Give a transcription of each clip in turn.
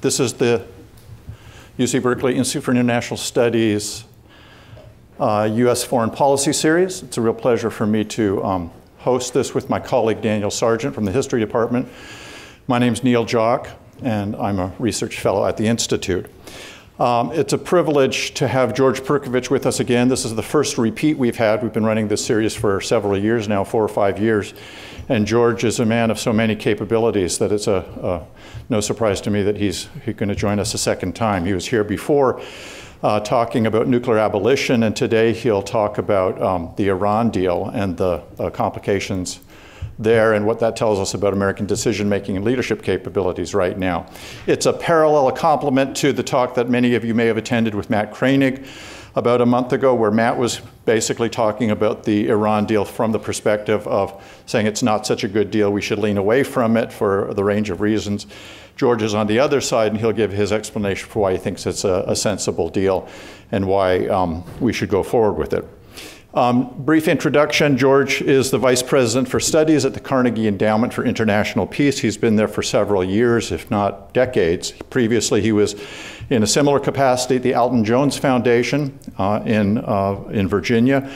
this is the UC Berkeley Institute for International Studies uh, U.S. Foreign Policy Series. It's a real pleasure for me to um, host this with my colleague Daniel Sargent from the History Department. My name is Neil Joeck, and I'm a research fellow at the Institute. Um, it's a privilege to have George Perkovich with us again. This is the first repeat we've had. We've been running this series for several years now, four or five years. And George is a man of so many capabilities that it's a, a no surprise to me that he's, he's going to join us a second time. He was here before uh, talking about nuclear abolition, and today he'll talk about um, the Iran deal and the uh, complications there and what that tells us about American decision making and leadership capabilities right now. It's a parallel, a complement to the talk that many of you may have attended with Matt Kroenig about a month ago, where Matt was basically talking about the Iran deal from the perspective of saying it's not such a good deal, we should lean away from it for the range of reasons. George is on the other side, and he'll give his explanation for why he thinks it's a, a sensible deal and why um, we should go forward with it. Um, brief introduction George is the Vice President for Studies at the Carnegie Endowment for International Peace. He's been there for several years, if not decades. Previously, he was in a similar capacity at the Alton Jones Foundation uh, in, uh, in Virginia.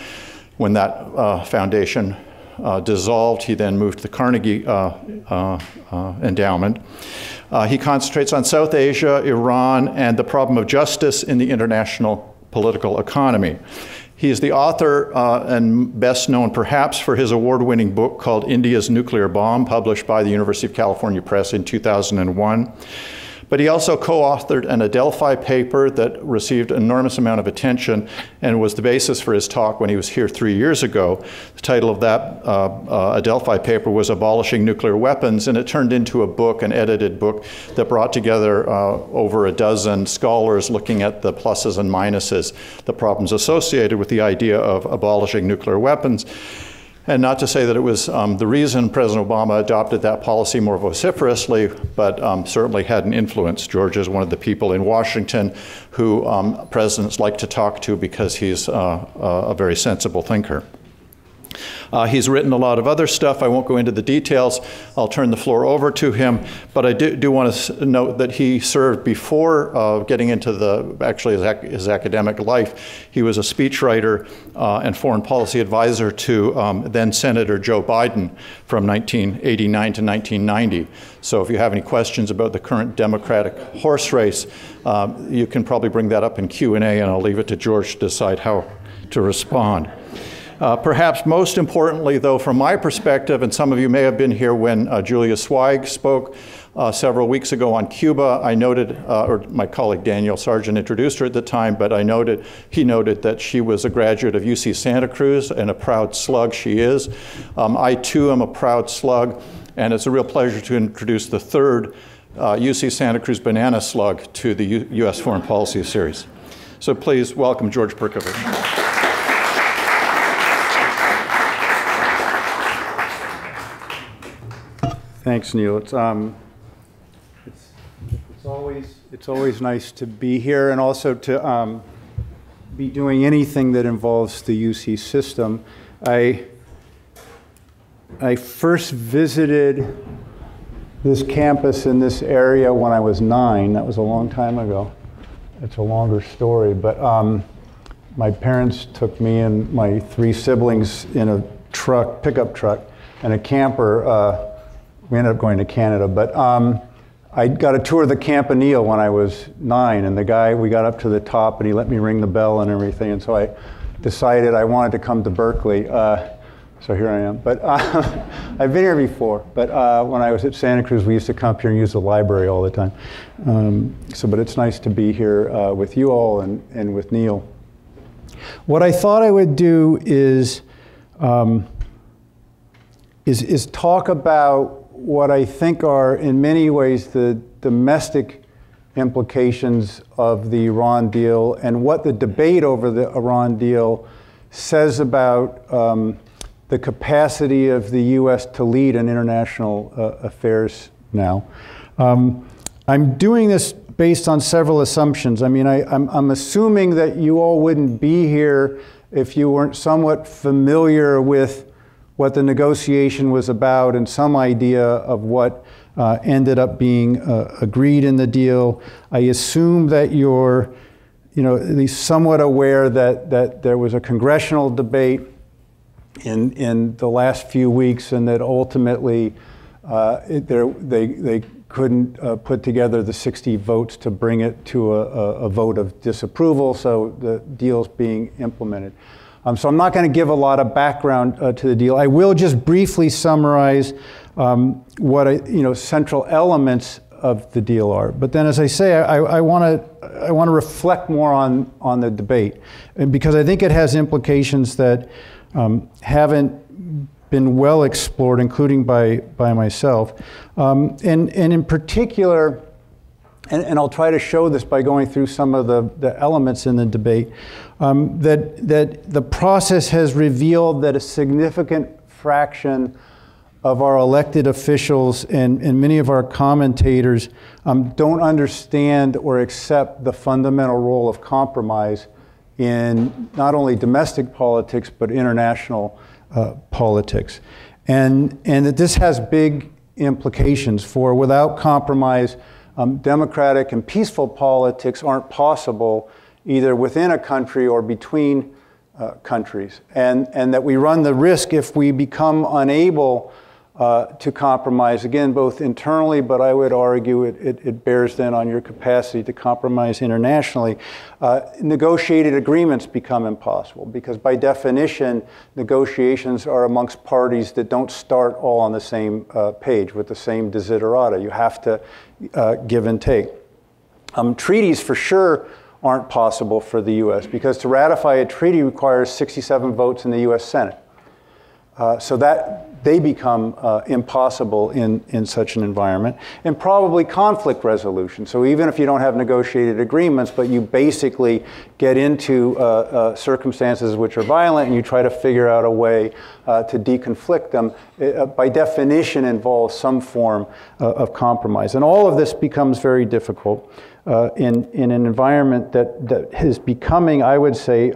When that uh, foundation uh, dissolved, he then moved to the Carnegie uh, uh, Endowment. he concentrates on South Asia, Iran, and the problem of justice in the international political economy. He is the author uh, and best known perhaps for his award winning book called India's Nuclear Bomb, published by the University of California Press in 2001. But he also co-authored an Adelphi paper that received enormous amount of attention and was the basis for his talk when he was here three years ago. The title of that uh, uh, Adelphi paper was Abolishing Nuclear Weapons, and it turned into a book, an edited book, that brought together uh, over a dozen scholars looking at the pluses and minuses, the problems associated with the idea of abolishing nuclear weapons. And not to say that it was um, the reason President Obama adopted that policy more vociferously, but um, certainly had an influence. George is one of the people in Washington who um, presidents like to talk to because he's uh, a very sensible thinker. Uh, he's written a lot of other stuff. I won't go into the details. I'll turn the floor over to him. But I do, do want to note that he served before uh, getting into the actually his, ac his, academic life. He was a speechwriter uh, and foreign policy advisor to um, then Senator Joe Biden from 1989 to 1990. So if you have any questions about the current Democratic horse race, um, you can probably bring that up in Q&A, and I'll leave it to George to decide how to respond. Uh, perhaps most importantly, though, from my perspective, and some of you may have been here when uh, Julia Sweig spoke uh, several weeks ago on Cuba, I noted, uh, or my colleague Daniel Sargent introduced her at the time, but I noted, he noted that she was a graduate of UC Santa Cruz and a proud slug she is. Um, I too am a proud slug, and it's a real pleasure to introduce the third UC uh, Santa Cruz banana slug to the U U.S. Foreign Policy Series. So please welcome George Perkovich. Thanks, Neil. It's, um, it's, it's, always, it's always nice to be here and also to um, be doing anything that involves the UC system. I, I first visited this campus in this area when I was nine. That was a long time ago. It's a longer story, but um, my parents took me and my three siblings in a truck, pickup truck, and a camper uh, we ended up going to Canada. But um, I got a tour of the Campanile when I was nine, and the guy, we got up to the top, and he let me ring the bell and everything. And so I decided I wanted to come to Berkeley. Uh, so here I am. But uh, I've been here before. But uh, when I was at Santa Cruz, we used to come up here and use the library all the time. Um, so, but it's nice to be here uh, with you all and, and with Neil. What I thought I would do is, um, is, is talk about what I think are, in many ways, the domestic implications of the Iran deal and what the debate over the Iran deal says about um, the capacity of the U.S. to lead in international uh, affairs now. Um, I'm doing this based on several assumptions. I mean, I, am assuming that you all wouldn't be here if you weren't somewhat familiar with what the negotiation was about and some idea of what uh, ended up being uh, agreed in the deal. I assume that you're, you know, at least somewhat aware that, that there was a congressional debate in, in the last few weeks and that ultimately uh, it, they, they couldn't uh, put together the 60 votes to bring it to a, a, a vote of disapproval, so the deal's being implemented. Um, so I'm not going to give a lot of background uh, to the deal. I will just briefly summarize um, what I, you know central elements of the deal are. But then, as I say, I want to I want to reflect more on on the debate, and because I think it has implications that um, haven't been well explored, including by by myself, um, and and in particular. And, and, I'll try to show this by going through some of the, the elements in the debate, um, that, that the process has revealed that a significant fraction of our elected officials and, and many of our commentators um, don't understand or accept the fundamental role of compromise in not only domestic politics but international uh, politics. And, and that this has big implications for without compromise, um, democratic and peaceful politics aren't possible either within a country or between uh, countries. And, and that we run the risk if we become unable uh, to compromise, again, both internally, but I would argue it, it, it bears then on your capacity to compromise internationally. Uh, negotiated agreements become impossible because, by definition, negotiations are amongst parties that don't start all on the same uh, page with the same desiderata. You have to uh, give and take. Um, treaties, for sure, aren't possible for the U.S. because to ratify a treaty requires 67 votes in the U.S. Senate. Uh, so that they become uh, impossible in, in such an environment. And probably conflict resolution. So even if you don't have negotiated agreements, but you basically get into uh, uh circumstances which are violent and you try to figure out a way uh, to deconflict them, it, uh, by definition involves some form of compromise. And all of this becomes very difficult. in, in an environment that, that is becoming, I would say,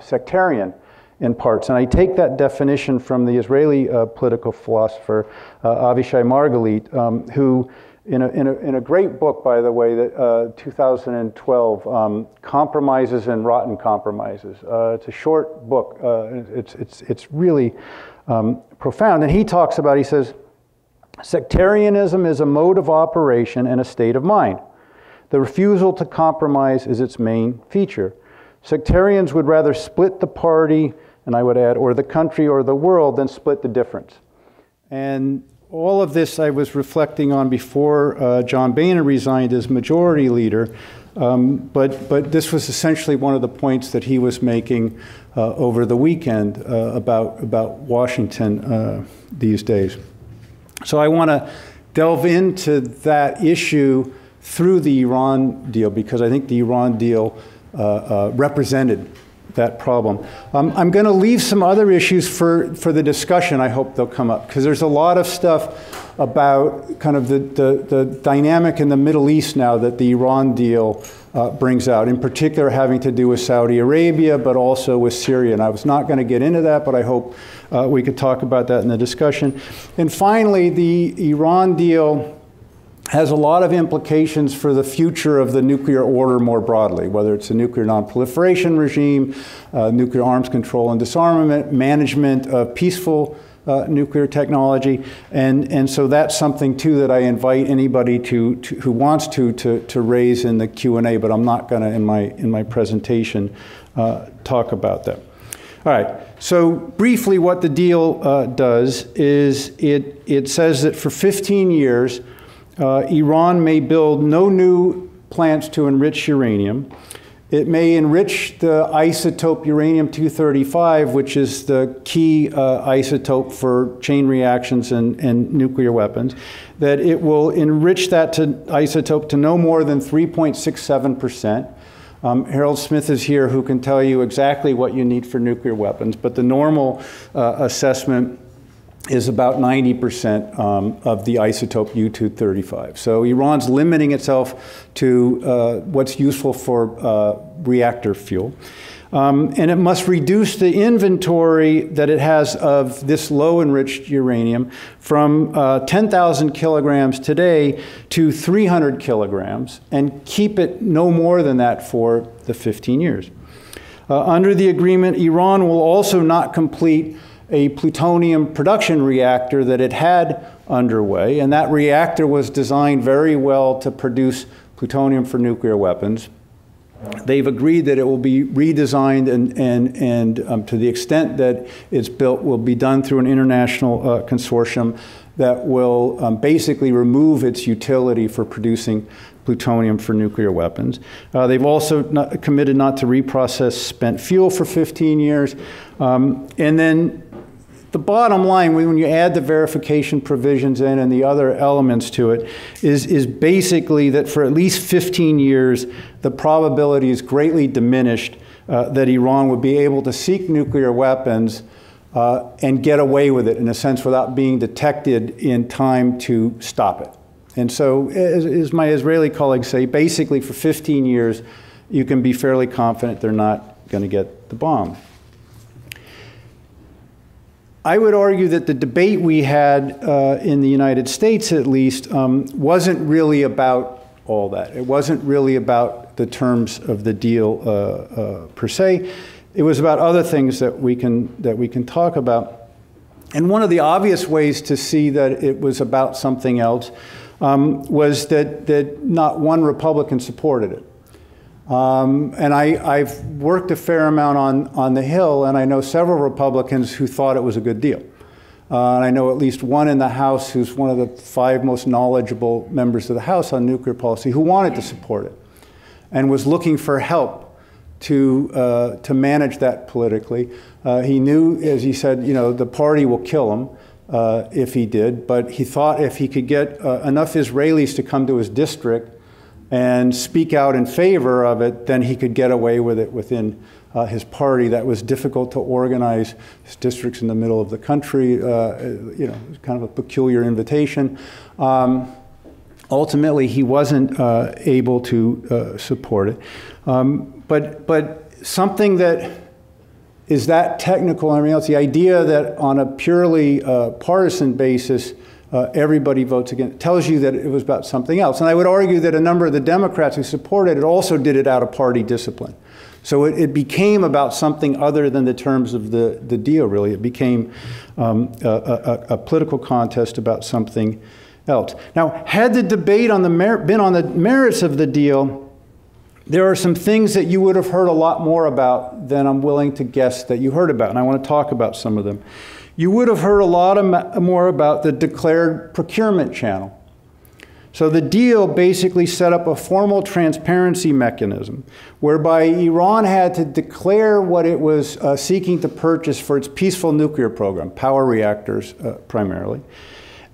sectarian in parts. And I take that definition from the Israeli uh, political philosopher uh, Avishai Margalit, um, who, in a, in, a, in a great book, by the way, that uh, 2012, um, Compromises and Rotten Compromises. Uh, it's a short book. Uh, it's, it's, it's really um, profound. And he talks about, he says, sectarianism is a mode of operation and a state of mind. The refusal to compromise is its main feature. Sectarians would rather split the party and I would add, or the country or the world, then split the difference. And all of this I was reflecting on before uh, John Boehner resigned as majority leader. Um, but, but this was essentially one of the points that he was making uh, over the weekend uh, about, about Washington uh, these days. So I want to delve into that issue through the Iran deal because I think the Iran deal uh, uh, represented that problem. Um, I'm going to leave some other issues for, for the discussion. I hope they'll come up because there's a lot of stuff about kind of the, the, the, dynamic in the Middle East now that the Iran deal uh, brings out, in particular having to do with Saudi Arabia, but also with Syria. And I was not going to get into that, but I hope uh, we could talk about that in the discussion. And finally, the Iran deal has a lot of implications for the future of the nuclear order more broadly, whether it's a nuclear nonproliferation regime, uh, nuclear arms control and disarmament, management of peaceful uh, nuclear technology. And, and so that's something too that I invite anybody to, to who wants to, to, to raise in the Q&A, but I'm not going to in my, in my presentation uh, talk about that. All right, so briefly what the deal uh, does is it, it says that for 15 years, uh, Iran may build no new plants to enrich uranium. It may enrich the isotope uranium 235, which is the key uh, isotope for chain reactions and, and nuclear weapons, that it will enrich that to isotope to no more than 3.67%. Um, Harold Smith is here who can tell you exactly what you need for nuclear weapons, but the normal uh, assessment is about 90% um, of the isotope U-235. So Iran's limiting itself to uh, what's useful for uh, reactor fuel. Um, and it must reduce the inventory that it has of this low enriched uranium from uh, 10,000 kilograms today to 300 kilograms and keep it no more than that for the 15 years. Uh, under the agreement, Iran will also not complete a plutonium production reactor that it had underway, and that reactor was designed very well to produce plutonium for nuclear weapons. They've agreed that it will be redesigned and, and, and um, to the extent that it's built will be done through an international uh, consortium that will um, basically remove its utility for producing plutonium for nuclear weapons. Uh, they've also not, committed not to reprocess spent fuel for 15 years. Um, and then the bottom line, when you add the verification provisions in and the other elements to it, is, is basically that for at least 15 years, the probability is greatly diminished uh, that Iran would be able to seek nuclear weapons uh, and get away with it, in a sense, without being detected in time to stop it. And so, as, as my Israeli colleagues say, basically for 15 years, you can be fairly confident they're not going to get the bomb. I would argue that the debate we had uh, in the United States, at least, um, wasn't really about all that. It wasn't really about the terms of the deal uh, uh, per se. It was about other things that we can that we can talk about. And one of the obvious ways to see that it was about something else um, was that that not one Republican supported it. Um, and I, have worked a fair amount on, on the Hill, and I know several Republicans who thought it was a good deal. Uh, and I know at least one in the House who's one of the five most knowledgeable members of the House on nuclear policy who wanted to support it and was looking for help to, uh, to manage that politically. Uh, he knew, as he said, you know, the party will kill him. Uh, if he did, but he thought if he could get uh, enough Israelis to come to his district and speak out in favor of it, then he could get away with it within uh, his party. That was difficult to organize. His districts in the middle of the country, uh, you know, kind of a peculiar invitation. Um, ultimately, he wasn't uh, able to uh, support it. Um, but, but something that is that technical and everything else, the idea that on a purely uh, partisan basis, uh, everybody votes against. It tells you that it was about something else. And I would argue that a number of the Democrats who supported it also did it out of party discipline. So it, it became about something other than the terms of the, the deal, really. It became um, a, a, a, political contest about something else. Now, had the debate on the been on the merits of the deal, there are some things that you would have heard a lot more about than I'm willing to guess that you heard about, and I want to talk about some of them you would have heard a lot more about the declared procurement channel. So the deal basically set up a formal transparency mechanism whereby Iran had to declare what it was uh, seeking to purchase for its peaceful nuclear program, power reactors uh, primarily.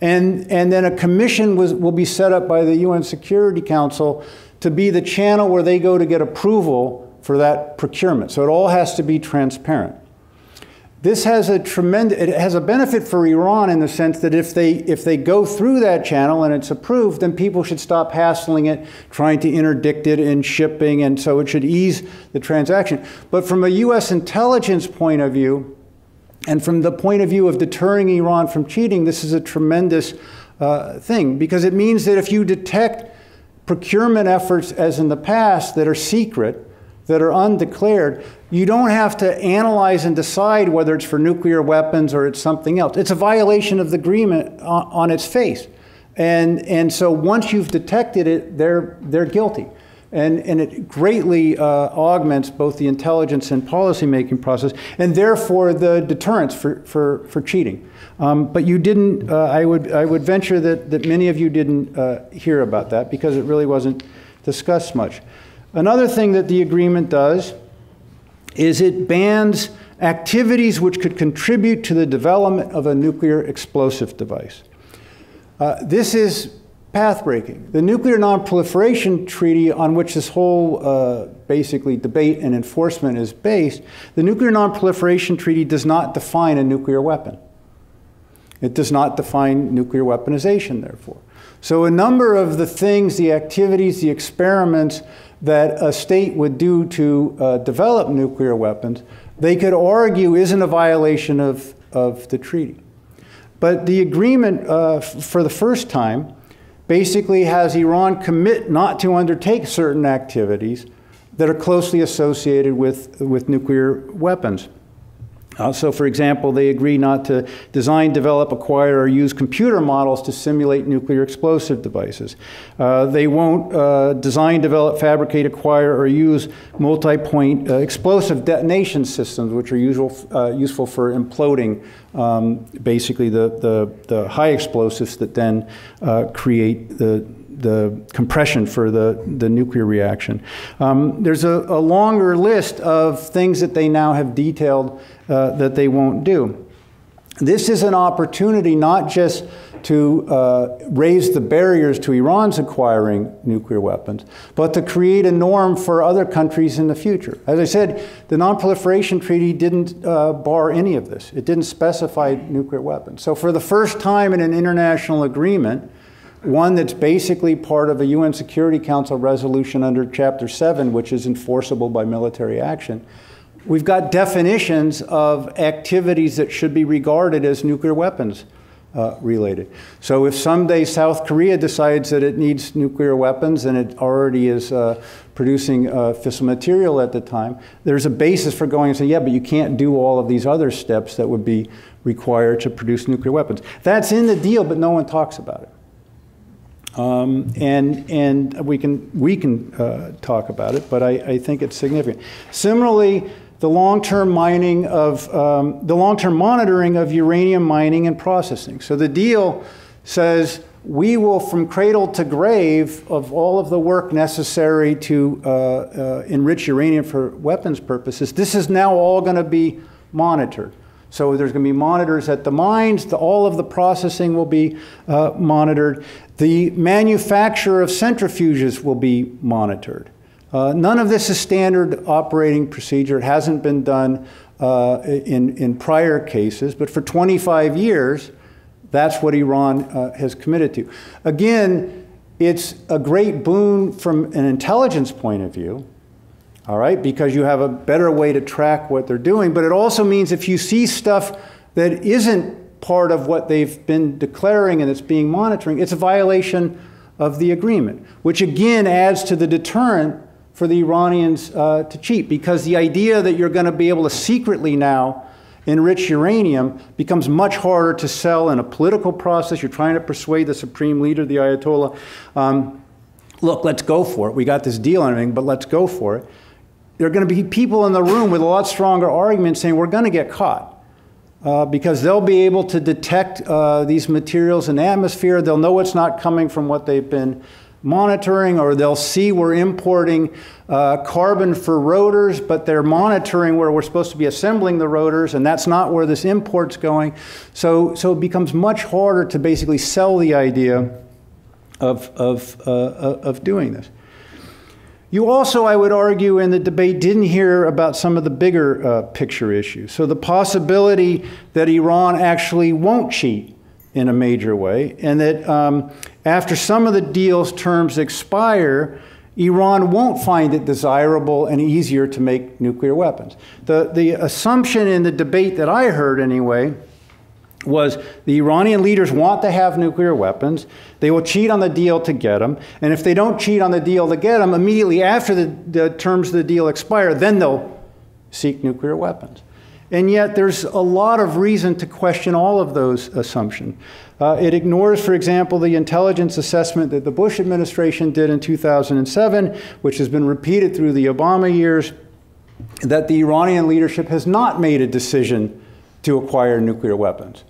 And, and then a commission was, will be set up by the UN Security Council to be the channel where they go to get approval for that procurement. So it all has to be transparent. This has a tremendous, it has a benefit for Iran in the sense that if they, if they go through that channel and it's approved, then people should stop hassling it, trying to interdict it in shipping, and so it should ease the transaction. But from a U.S. intelligence point of view, and from the point of view of deterring Iran from cheating, this is a tremendous uh, thing because it means that if you detect procurement efforts as in the past that are secret, that are undeclared, you don't have to analyze and decide whether it's for nuclear weapons or it's something else. It's a violation of the agreement on, on its face. And, and so once you've detected it, they're, they're guilty. And, and it greatly uh, augments both the intelligence and policymaking process, and therefore the deterrence for, for, for cheating. Um, but you didn't, uh, I, would, I would venture that, that many of you didn't uh, hear about that because it really wasn't discussed much. Another thing that the agreement does is it bans activities which could contribute to the development of a nuclear explosive device. Uh, this is pathbreaking. The Nuclear Nonproliferation Treaty, on which this whole uh, basically debate and enforcement is based, the Nuclear Nonproliferation Treaty does not define a nuclear weapon. It does not define nuclear weaponization, therefore. So, a number of the things, the activities, the experiments that a state would do to uh, develop nuclear weapons, they could argue isn't a violation of, of the treaty. But the agreement, uh, for the first time, basically has Iran commit not to undertake certain activities that are closely associated with, with nuclear weapons. Uh, so, for example, they agree not to design, develop, acquire, or use computer models to simulate nuclear explosive devices. Uh, they won't uh, design, develop, fabricate, acquire, or use multi point uh, explosive detonation systems, which are usual, uh, useful for imploding um, basically the, the, the, high explosives that then uh, create the the compression for the, the nuclear reaction. Um, there's a, a, longer list of things that they now have detailed uh, that they won't do. This is an opportunity not just to uh, raise the barriers to Iran's acquiring nuclear weapons, but to create a norm for other countries in the future. As I said, the Non-Proliferation Treaty didn't uh, bar any of this. It didn't specify nuclear weapons. So for the first time in an international agreement, one that's basically part of a UN Security Council resolution under Chapter 7, which is enforceable by military action. We've got definitions of activities that should be regarded as nuclear weapons uh, related. So if someday South Korea decides that it needs nuclear weapons and it already is uh, producing uh, fissile material at the time, there's a basis for going and saying, yeah, but you can't do all of these other steps that would be required to produce nuclear weapons. That's in the deal, but no one talks about it. Um, and and we can we can uh, talk about it, but I, I, think it's significant. Similarly, the long-term mining of um, the long-term monitoring of uranium mining and processing. So the deal says we will, from cradle to grave, of all of the work necessary to uh, uh, enrich uranium for weapons purposes. This is now all going to be monitored. So there's going to be monitors at the mines. The, all of the processing will be uh, monitored. The manufacture of centrifuges will be monitored. Uh, none of this is standard operating procedure. It hasn't been done uh, in, in prior cases, but for 25 years, that's what Iran uh, has committed to. Again, it's a great boon from an intelligence point of view all right, because you have a better way to track what they're doing. But it also means if you see stuff that isn't part of what they've been declaring and it's being monitoring, it's a violation of the agreement, which again adds to the deterrent for the Iranians uh, to cheat, because the idea that you're going to be able to secretly now enrich uranium becomes much harder to sell in a political process. You're trying to persuade the supreme leader, the Ayatollah, um, look, let's go for it. We got this deal and everything, but let's go for it there are going to be people in the room with a lot stronger arguments saying we're going to get caught. Uh, because they'll be able to detect uh, these materials in the atmosphere. They'll know it's not coming from what they've been monitoring, or they'll see we're importing uh, carbon for rotors, but they're monitoring where we're supposed to be assembling the rotors, and that's not where this import's going. So, so it becomes much harder to basically sell the idea of, of, uh, of doing this. You also, I would argue, in the debate didn't hear about some of the bigger uh, picture issues. So the possibility that Iran actually won't cheat in a major way, and that um, after some of the deal's terms expire, Iran won't find it desirable and easier to make nuclear weapons. The, the assumption in the debate that I heard, anyway, was the Iranian leaders want to have nuclear weapons. They will cheat on the deal to get them. And if they don't cheat on the deal to get them, immediately after the, the terms of the deal expire, then they'll seek nuclear weapons. And yet, there's a lot of reason to question all of those assumptions. Uh, it ignores, for example, the intelligence assessment that the Bush administration did in 2007, which has been repeated through the Obama years, that the Iranian leadership has not made a decision to acquire nuclear weapons.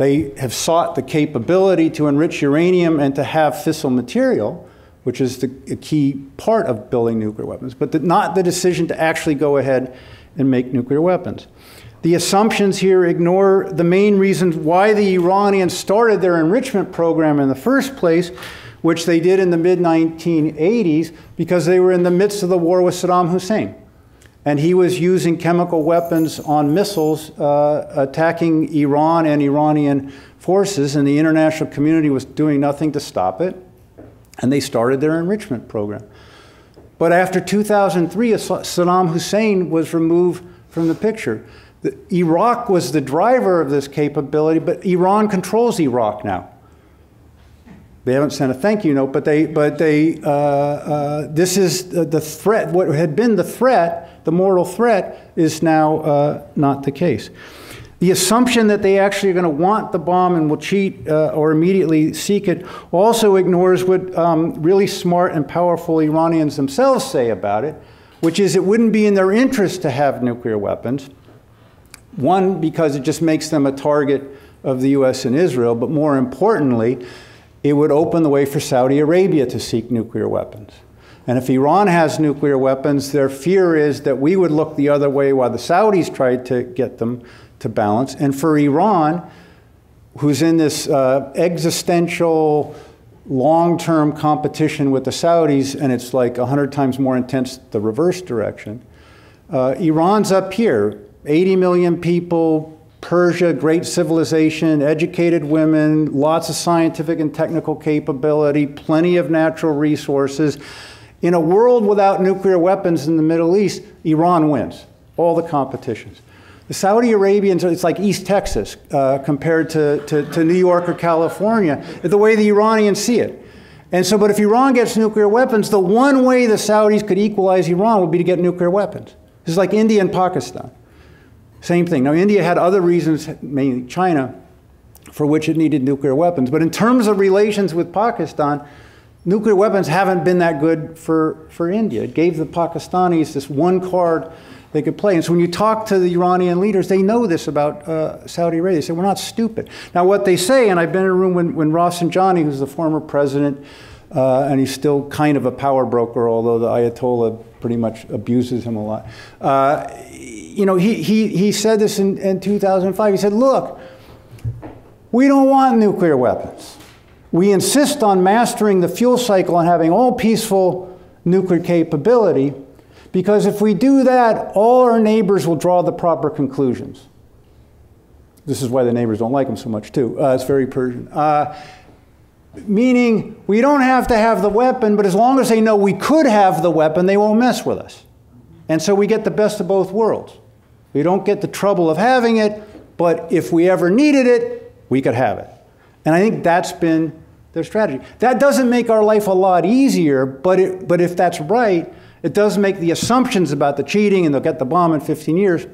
They have sought the capability to enrich uranium and to have fissile material, which is the, a key part of building nuclear weapons, but the, not the decision to actually go ahead and make nuclear weapons. The assumptions here ignore the main reasons why the Iranians started their enrichment program in the first place, which they did in the mid 1980s because they were in the midst of the war with Saddam Hussein and he was using chemical weapons on missiles uh, attacking Iran and Iranian forces, and the international community was doing nothing to stop it, and they started their enrichment program. But after 2003, Saddam Hussein was removed from the picture. The, Iraq was the driver of this capability, but Iran controls Iraq now. They haven't sent a thank you note, but they, but they, uh, uh, this is the threat. What had been the threat, the mortal threat, is now uh, not the case. The assumption that they actually are going to want the bomb and will cheat uh, or immediately seek it also ignores what um, really smart and powerful Iranians themselves say about it, which is it wouldn't be in their interest to have nuclear weapons. One, because it just makes them a target of the US and Israel, but more importantly, it would open the way for Saudi Arabia to seek nuclear weapons. And if Iran has nuclear weapons, their fear is that we would look the other way while the Saudis tried to get them to balance. And for Iran, who's in this uh, existential long term competition with the Saudis, and it's like 100 times more intense the reverse direction, uh, Iran's up here 80 million people. Persia, great civilization, educated women, lots of scientific and technical capability, plenty of natural resources. In a world without nuclear weapons in the Middle East, Iran wins all the competitions. The Saudi Arabians, it's like East Texas uh, compared to, to, to New York or California, the way the Iranians see it. And so, but if Iran gets nuclear weapons, the one way the Saudis could equalize Iran would be to get nuclear weapons. This is like India and Pakistan. Same thing. Now, India had other reasons, mainly China, for which it needed nuclear weapons. But in terms of relations with Pakistan, nuclear weapons haven't been that good for, for India. It gave the Pakistanis this one card they could play. And so when you talk to the Iranian leaders, they know this about uh, Saudi Arabia. They say, we're not stupid. Now, what they say, and I've been in a room when, when Rafsanjani, who's the former president, uh, and he's still kind of a power broker, although the Ayatollah pretty much abuses him a lot. Uh, you know, he, he, he said this in, in 2005. He said, look, we don't want nuclear weapons. We insist on mastering the fuel cycle and having all peaceful nuclear capability. Because if we do that, all our neighbors will draw the proper conclusions. This is why the neighbors don't like him so much, too. Uh, it's very Persian. Uh, meaning, we don't have to have the weapon, but as long as they know we could have the weapon, they won't mess with us. And so we get the best of both worlds. We don't get the trouble of having it, but if we ever needed it, we could have it. And I think that's been their strategy. That doesn't make our life a lot easier, but, it, but if that's right, it does make the assumptions about the cheating and they'll get the bomb in 15 years,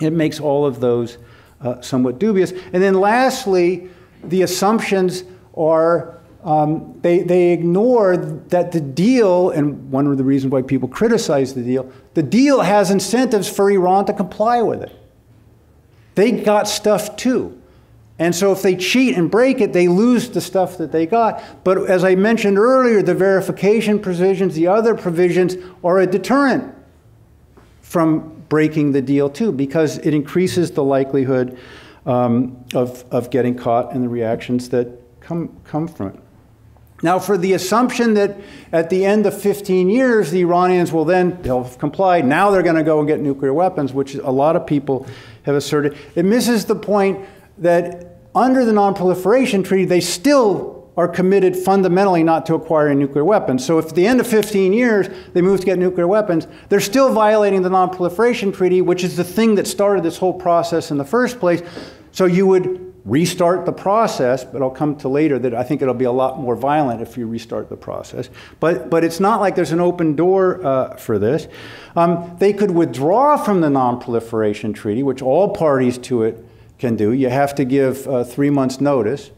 it makes all of those uh, somewhat dubious. And then lastly, the assumptions are um, they, they ignore that the deal, and one of the reasons why people criticize the deal, the deal has incentives for Iran to comply with it. They got stuff too. And so if they cheat and break it, they lose the stuff that they got. But as I mentioned earlier, the verification provisions, the other provisions are a deterrent from breaking the deal too, because it increases the likelihood um, of, of getting caught and the reactions that come, come from it. Now, for the assumption that at the end of 15 years, the Iranians will then, they'll now they're going to go and get nuclear weapons, which a lot of people have asserted, it misses the point that under the Non-Proliferation Treaty, they still are committed fundamentally not to acquiring nuclear weapons. So if at the end of 15 years they move to get nuclear weapons, they're still violating the Non-Proliferation Treaty, which is the thing that started this whole process in the first place. So you would restart the process, but I'll come to later that I think it'll be a lot more violent if you restart the process. But, but it's not like there's an open door uh, for this. Um, they could withdraw from the Non-Proliferation Treaty, which all parties to it can do. You have to give uh, three months' notice.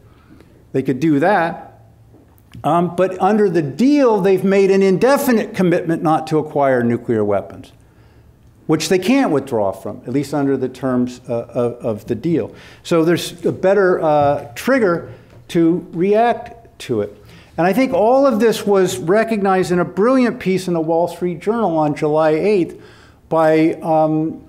They could do that. Um, but under the deal, they've made an indefinite commitment not to acquire nuclear weapons, which they can't withdraw from, at least under the terms uh, of, of, the deal. So there's a better uh, trigger to react to it. And I think all of this was recognized in a brilliant piece in the Wall Street Journal on July 8th by um,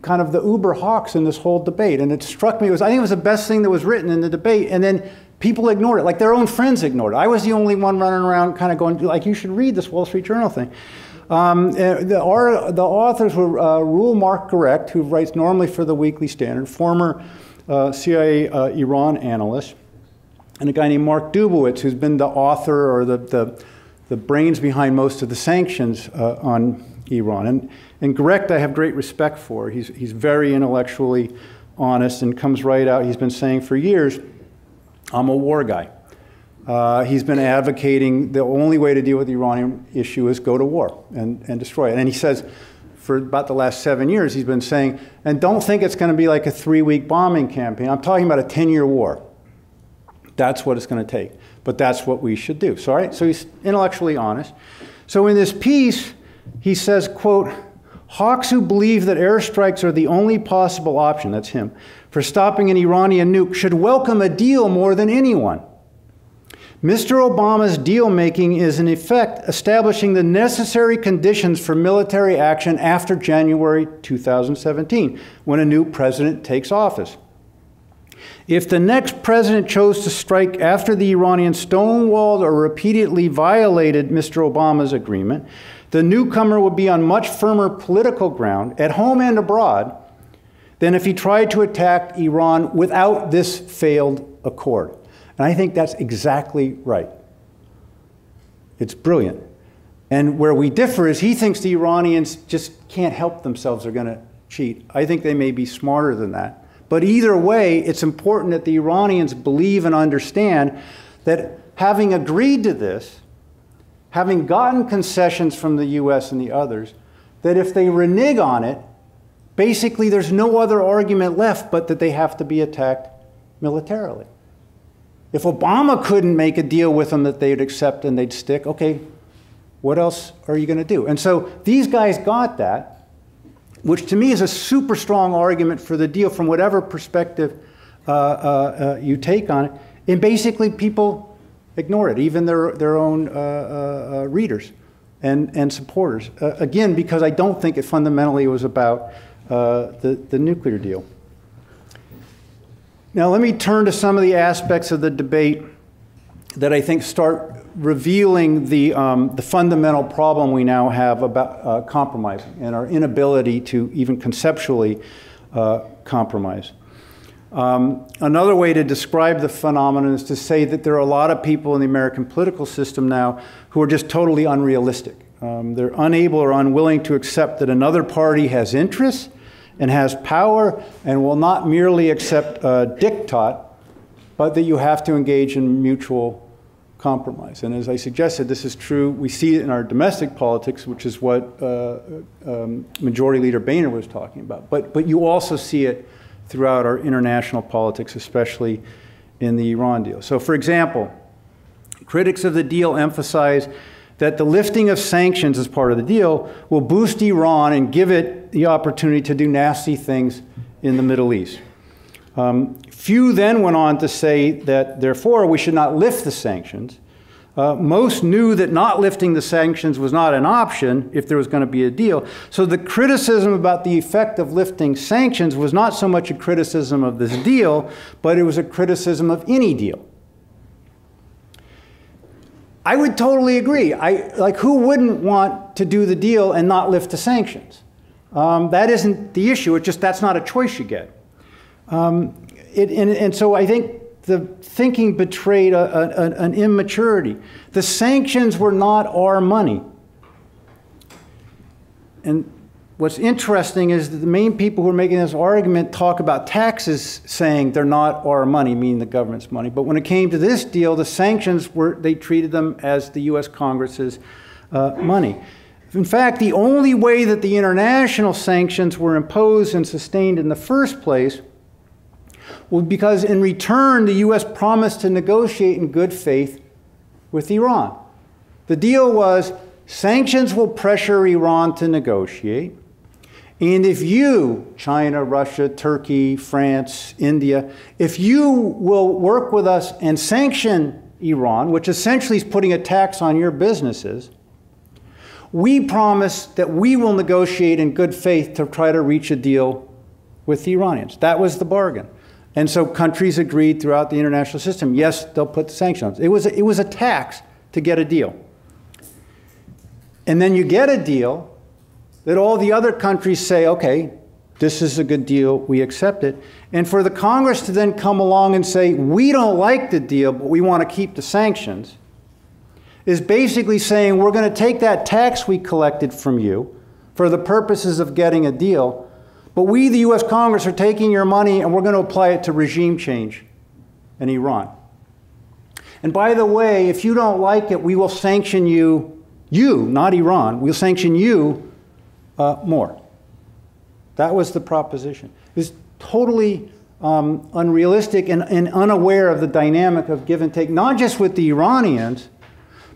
kind of the uber hawks in this whole debate. And it struck me, it was, I think it was the best thing that was written in the debate. And then people ignored it, like their own friends ignored it. I was the only one running around kind of going, like, you should read this Wall Street Journal thing. Um, the, our, the, authors were uh, Reuel Marc Gerecht, who writes normally for the Weekly Standard, former uh, CIA uh, Iran analyst, and a guy named Mark Dubowitz, who's been the author or the, the the brains behind most of the sanctions uh, on Iran. And, and I have great respect for. He's, he's very intellectually honest and comes right out. He's been saying for years, I'm a war guy. Uh, he's been advocating the only way to deal with the Iranian issue is go to war and, and destroy it. And he says, for about the last seven years, he's been saying, and don't think it's going to be like a three week bombing campaign. I'm talking about a 10 year war. That's what it's going to take. But that's what we should do. So, all right, so he's intellectually honest. So in this piece, he says, quote, Hawks who believe that airstrikes are the only possible option, that's him, for stopping an Iranian nuke should welcome a deal more than anyone. Mr. Obama's deal making is, in effect, establishing the necessary conditions for military action after January 2017, when a new president takes office. If the next president chose to strike after the Iranians stonewalled or repeatedly violated Mr. Obama's agreement, the newcomer would be on much firmer political ground, at home and abroad, than if he tried to attack Iran without this failed accord. And I think that's exactly right. It's brilliant. And where we differ is he thinks the Iranians just can't help themselves, they're going to cheat. I think they may be smarter than that. But either way, it's important that the Iranians believe and understand that having agreed to this, having gotten concessions from the US and the others, that if they renege on it, basically there's no other argument left but that they have to be attacked militarily. If Obama couldn't make a deal with them that they'd accept and they'd stick, okay, what else are you going to do? And so these guys got that which to me is a super strong argument for the deal from whatever perspective uh, uh, uh, you take on it. And basically, people ignore it, even their, their own uh, uh, uh, readers and, and supporters. again, because I don't think it fundamentally was about the, the nuclear deal. Now, let me turn to some of the aspects of the debate that I think start revealing the, um, the fundamental problem we now have about uh, compromising and our inability to even conceptually uh, compromise. Um, another way to describe the phenomenon is to say that there are a lot of people in the American political system now who are just totally unrealistic. Um, they're unable or unwilling to accept that another party has interests and has power and will not merely accept a diktat, but that you have to engage in mutual compromise. And as I suggested, this is true. We see it in our domestic politics, which is what uh, um, Majority Leader Boehner was talking about. But, but you also see it throughout our international politics, especially in the Iran deal. So, for example, critics of the deal emphasize that the lifting of sanctions as part of the deal will boost Iran and give it the opportunity to do nasty things in the Middle East. Um, few then went on to say that, therefore, we should not lift the sanctions. Uh, most knew that not lifting the sanctions was not an option if there was going to be a deal. So the criticism about the effect of lifting sanctions was not so much a criticism of this deal, but it was a criticism of any deal. I would totally agree. I, like, who wouldn't want to do the deal and not lift the sanctions? Um, that isn't the issue. It's just that's not a choice you get. Um, it, and, and, so I think the thinking betrayed a, a, an immaturity. The sanctions were not our money. And what's interesting is that the main people who are making this argument talk about taxes saying they're not our money, meaning the government's money. But when it came to this deal, the sanctions were, they treated them as the US Congress's uh, money. In fact, the only way that the international sanctions were imposed and sustained in the first place well, because in return, the U.S. promised to negotiate in good faith with Iran. The deal was sanctions will pressure Iran to negotiate. And if you, China, Russia, Turkey, France, India, if you will work with us and sanction Iran, which essentially is putting a tax on your businesses, we promise that we will negotiate in good faith to try to reach a deal with the Iranians. That was the bargain. And so countries agreed throughout the international system, yes, they'll put the sanctions. It was, a, it was a tax to get a deal. And then you get a deal that all the other countries say, okay, this is a good deal, we accept it. And for the Congress to then come along and say, we don't like the deal, but we want to keep the sanctions, is basically saying we're going to take that tax we collected from you for the purposes of getting a deal, but we, the US Congress, are taking your money and we're going to apply it to regime change in Iran. And by the way, if you don't like it, we will sanction you, you, not Iran, we'll sanction you uh, more. That was the proposition. It was totally um, unrealistic and, and unaware of the dynamic of give and take, not just with the Iranians,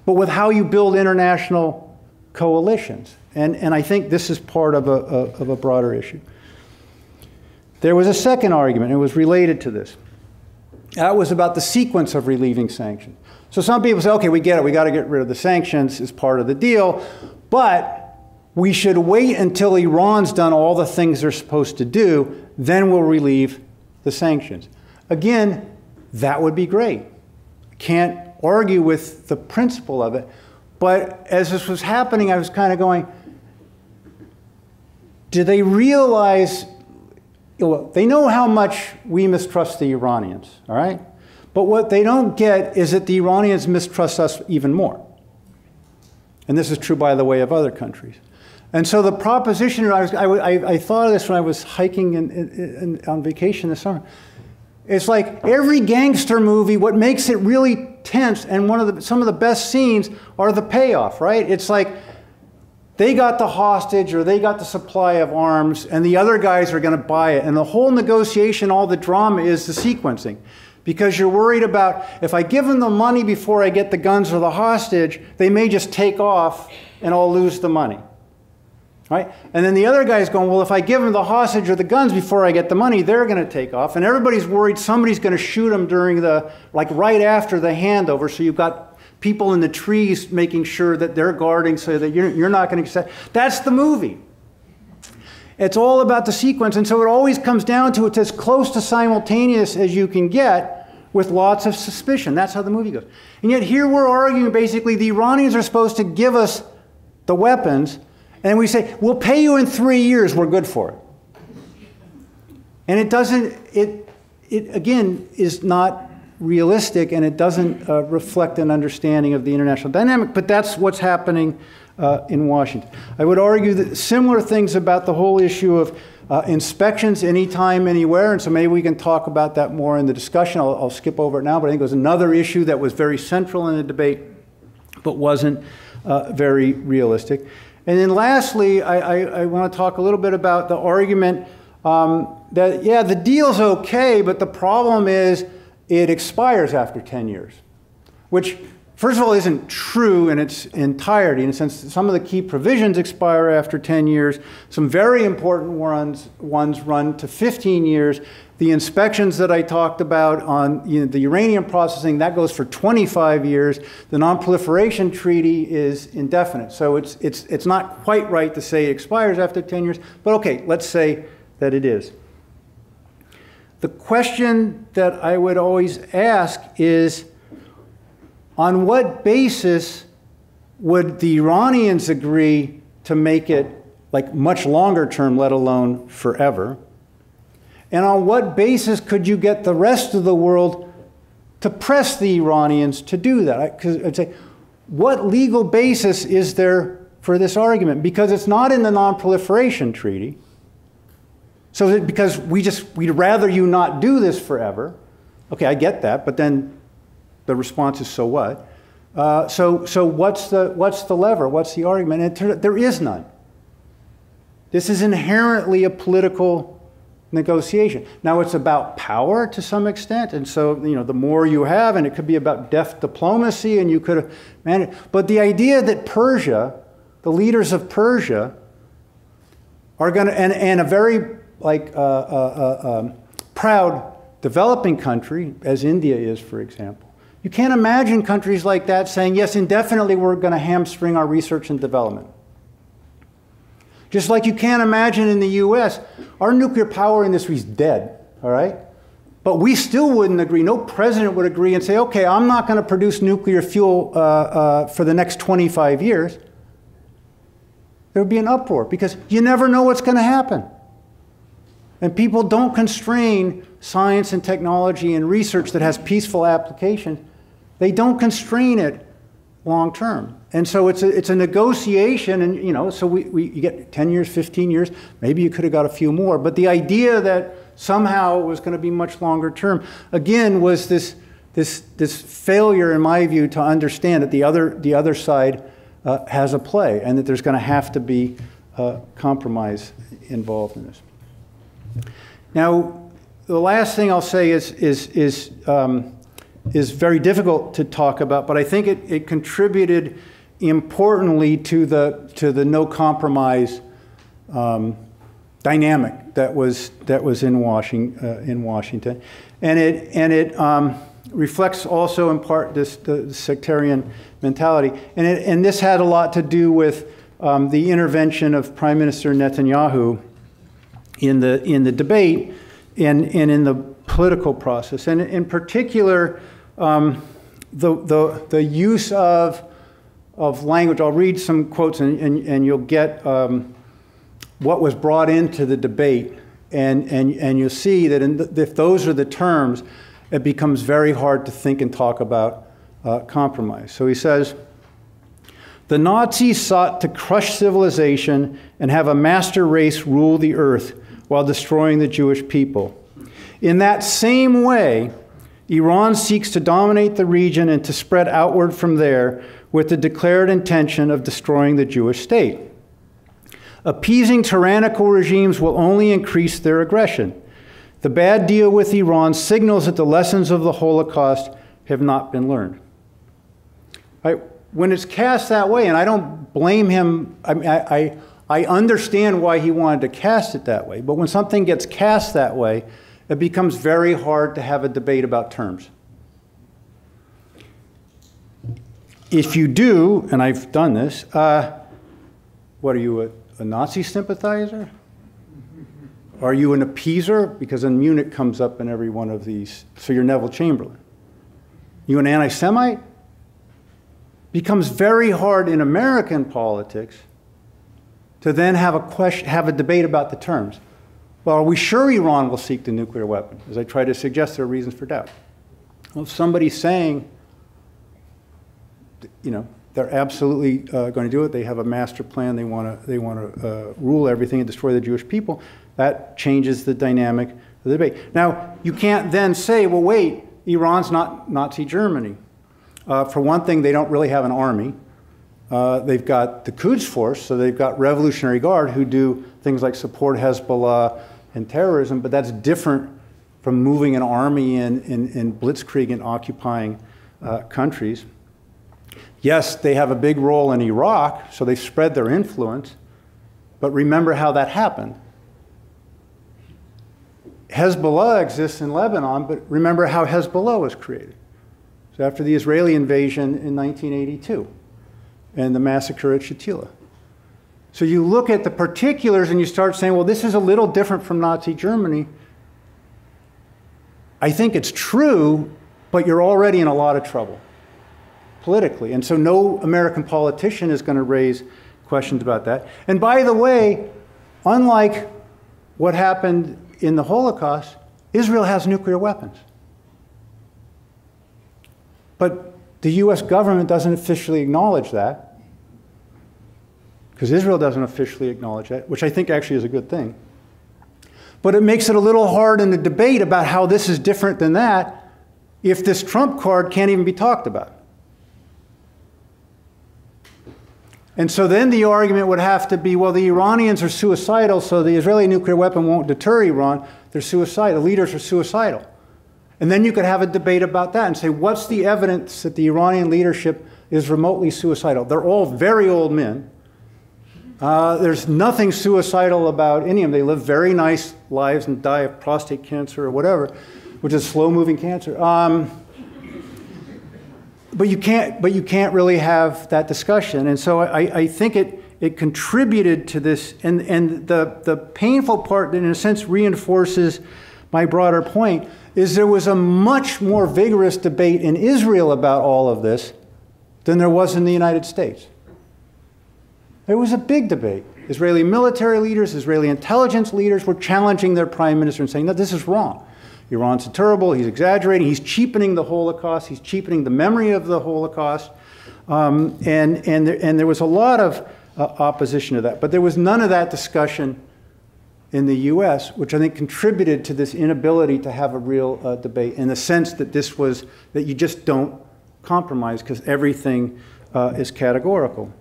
but with how you build international coalitions. And, and I think this is part of a, a, of a broader issue. There was a second argument, it was related to this. That was about the sequence of relieving sanctions. So some people say, okay, we get it, we got to get rid of the sanctions as part of the deal, but we should wait until Iran's done all the things they're supposed to do, then we'll relieve the sanctions. Again, that would be great. Can't argue with the principle of it. But as this was happening, I was kind of going, do they realize, well, they know how much we mistrust the Iranians, all right? But what they don't get is that the Iranians mistrust us even more. And this is true, by the way, of other countries. And so the proposition, I, was, I, I, I thought of this when I was hiking in, in, in, on vacation this summer. It's like every gangster movie, what makes it really tense and one of the, some of the best scenes are the payoff, right? It's like they got the hostage or they got the supply of arms and the other guys are going to buy it. And the whole negotiation, all the drama is the sequencing. Because you're worried about if I give them the money before I get the guns or the hostage, they may just take off and I'll lose the money. Right? And then the other guy's going, well, if I give them the hostage or the guns before I get the money, they're going to take off. And everybody's worried somebody's going to shoot them during the, like right after the handover. So you've got people in the trees making sure that they're guarding so that you're, you're not going to get. That's the movie. It's all about the sequence. And so it always comes down to it's as close to simultaneous as you can get with lots of suspicion. That's how the movie goes. And yet here we're arguing basically the Iranians are supposed to give us the weapons and we say, we'll pay you in three years, we're good for it. And it doesn't, it, it again is not realistic and it doesn't uh, reflect an understanding of the international dynamic, but that's what's happening uh, in Washington. I would argue that similar things about the whole issue of uh, inspections anytime, anywhere, and so maybe we can talk about that more in the discussion. I'll, I'll skip over it now, but I think it was another issue that was very central in the debate, but wasn't uh, very realistic. And then lastly, I, I, I want to talk a little bit about the argument um, that, yeah, the deal's okay, but the problem is it expires after 10 years, which, first of all, isn't true in its entirety. In a sense, some of the key provisions expire after 10 years. Some very important ones, ones run to 15 years. The inspections that I talked about on you know, the uranium processing, that goes for 25 years. The Non-Proliferation Treaty is indefinite. So it's, it's, it's not quite right to say it expires after 10 years, but okay, let's say that it is. The question that I would always ask is, on what basis would the Iranians agree to make it like much longer term, let alone forever? And on what basis could you get the rest of the world to press the Iranians to do that? Because I'd say, what legal basis is there for this argument? Because it's not in the Non-Proliferation Treaty. So because we just we'd rather you not do this forever. Okay, I get that, but then the response is so what? Uh, so so what's the what's the lever? What's the argument? And there is none. This is inherently a political negotiation. Now it's about power to some extent, and so you know the more you have, and it could be about deft diplomacy, and you could have managed. But the idea that Persia, the leaders of Persia, are going to, and, and a very like uh, uh, uh, um, proud developing country, as India is, for example. You can't imagine countries like that saying, yes, indefinitely we're going to hamstring our research and development. Just like you can't imagine in the US, our nuclear power industry is dead, all right? But we still wouldn't agree. No president would agree and say, okay, I'm not going to produce nuclear fuel uh, uh, for the next 25 years. There would be an uproar because you never know what's going to happen. And people don't constrain science and technology and research that has peaceful application. They don't constrain it long term. And so it's a, it's a negotiation, and you know, so we, we you get 10 years, 15 years, maybe you could have got a few more. But the idea that somehow it was going to be much longer term, again, was this, this, this failure, in my view, to understand that the other, the other side uh, has a play and that there's going to have to be uh, compromise involved in this. Now, the last thing I'll say is, is, is, um, is very difficult to talk about, but I think it, it contributed importantly to the, to the no compromise um, dynamic that was, that was in, Washington, uh, in Washington. And it, and it um, reflects also in part this the sectarian mentality. And, it, and this had a lot to do with um, the intervention of Prime Minister Netanyahu in the, in the debate and, and in the political process. And in particular, um, the, the, the use of, of language. I'll read some quotes and, and, and you'll get um, what was brought into the debate. And, and, and you'll see that the, if those are the terms, it becomes very hard to think and talk about uh, compromise. So he says, the Nazis sought to crush civilization and have a master race rule the earth while destroying the Jewish people. In that same way, Iran seeks to dominate the region and to spread outward from there with the declared intention of destroying the Jewish state. Appeasing tyrannical regimes will only increase their aggression. The bad deal with Iran signals that the lessons of the Holocaust have not been learned. Right? When it's cast that way, and I don't blame him, I, I, I understand why he wanted to cast it that way, but when something gets cast that way, it becomes very hard to have a debate about terms. If you do, and I've done this, uh, what are you, a, a Nazi sympathizer? Are you an appeaser? Because a Munich comes up in every one of these. So you're Neville Chamberlain. You an anti Semite? Becomes very hard in American politics to then have a, question, have a debate about the terms. Well, are we sure Iran will seek the nuclear weapon? As I try to suggest, there are reasons for doubt. Well, if somebody's saying, you know, they're absolutely uh, going to do it, they have a master plan, they want to they want to uh, rule everything and destroy the Jewish people, that changes the dynamic of the debate. Now, you can't then say, well, wait, Iran's not Nazi Germany. Uh, for one thing, they don't really have an army. Uh, they've got the Quds Force, so they've got Revolutionary Guard who do things like support Hezbollah, and terrorism, but that's different from moving an army in, in, in blitzkrieg and occupying uh, countries. Yes, they have a big role in Iraq, so they spread their influence, but remember how that happened. Hezbollah exists in Lebanon, but remember how Hezbollah was created. So after the Israeli invasion in 1982 and the massacre at Shatila. So you look at the particulars and you start saying, well, this is a little different from Nazi Germany. I think it's true, but you're already in a lot of trouble politically. And so no American politician is going to raise questions about that. And by the way, unlike what happened in the Holocaust, Israel has nuclear weapons. But the US government doesn't officially acknowledge that because Israel doesn't officially acknowledge that, which I think actually is a good thing. But it makes it a little hard in the debate about how this is different than that if this Trump card can't even be talked about. And so then the argument would have to be well, the Iranians are suicidal, so the Israeli nuclear weapon won't deter Iran. They're suicidal. The leaders are suicidal. And then you could have a debate about that and say, what's the evidence that the Iranian leadership is remotely suicidal? They're all very old men. Uh, there's nothing suicidal about any of them. They live very nice lives and die of prostate cancer or whatever, which is slow moving cancer. Um, but you can't, but you can't really have that discussion. And so I, I think it, it contributed to this. And, and the, the painful part that, in a sense, reinforces my broader point is there was a much more vigorous debate in Israel about all of this than there was in the United States. There was a big debate. Israeli military leaders, Israeli intelligence leaders were challenging their prime minister and saying, no, this is wrong. Iran's terrible, he's exaggerating, he's cheapening the Holocaust, he's cheapening the memory of the Holocaust. Um, and, and, there, and there was a lot of uh, opposition to that. But there was none of that discussion in the US, which I think contributed to this inability to have a real uh, debate in the sense that this was, that you just don't compromise because everything uh, is categorical.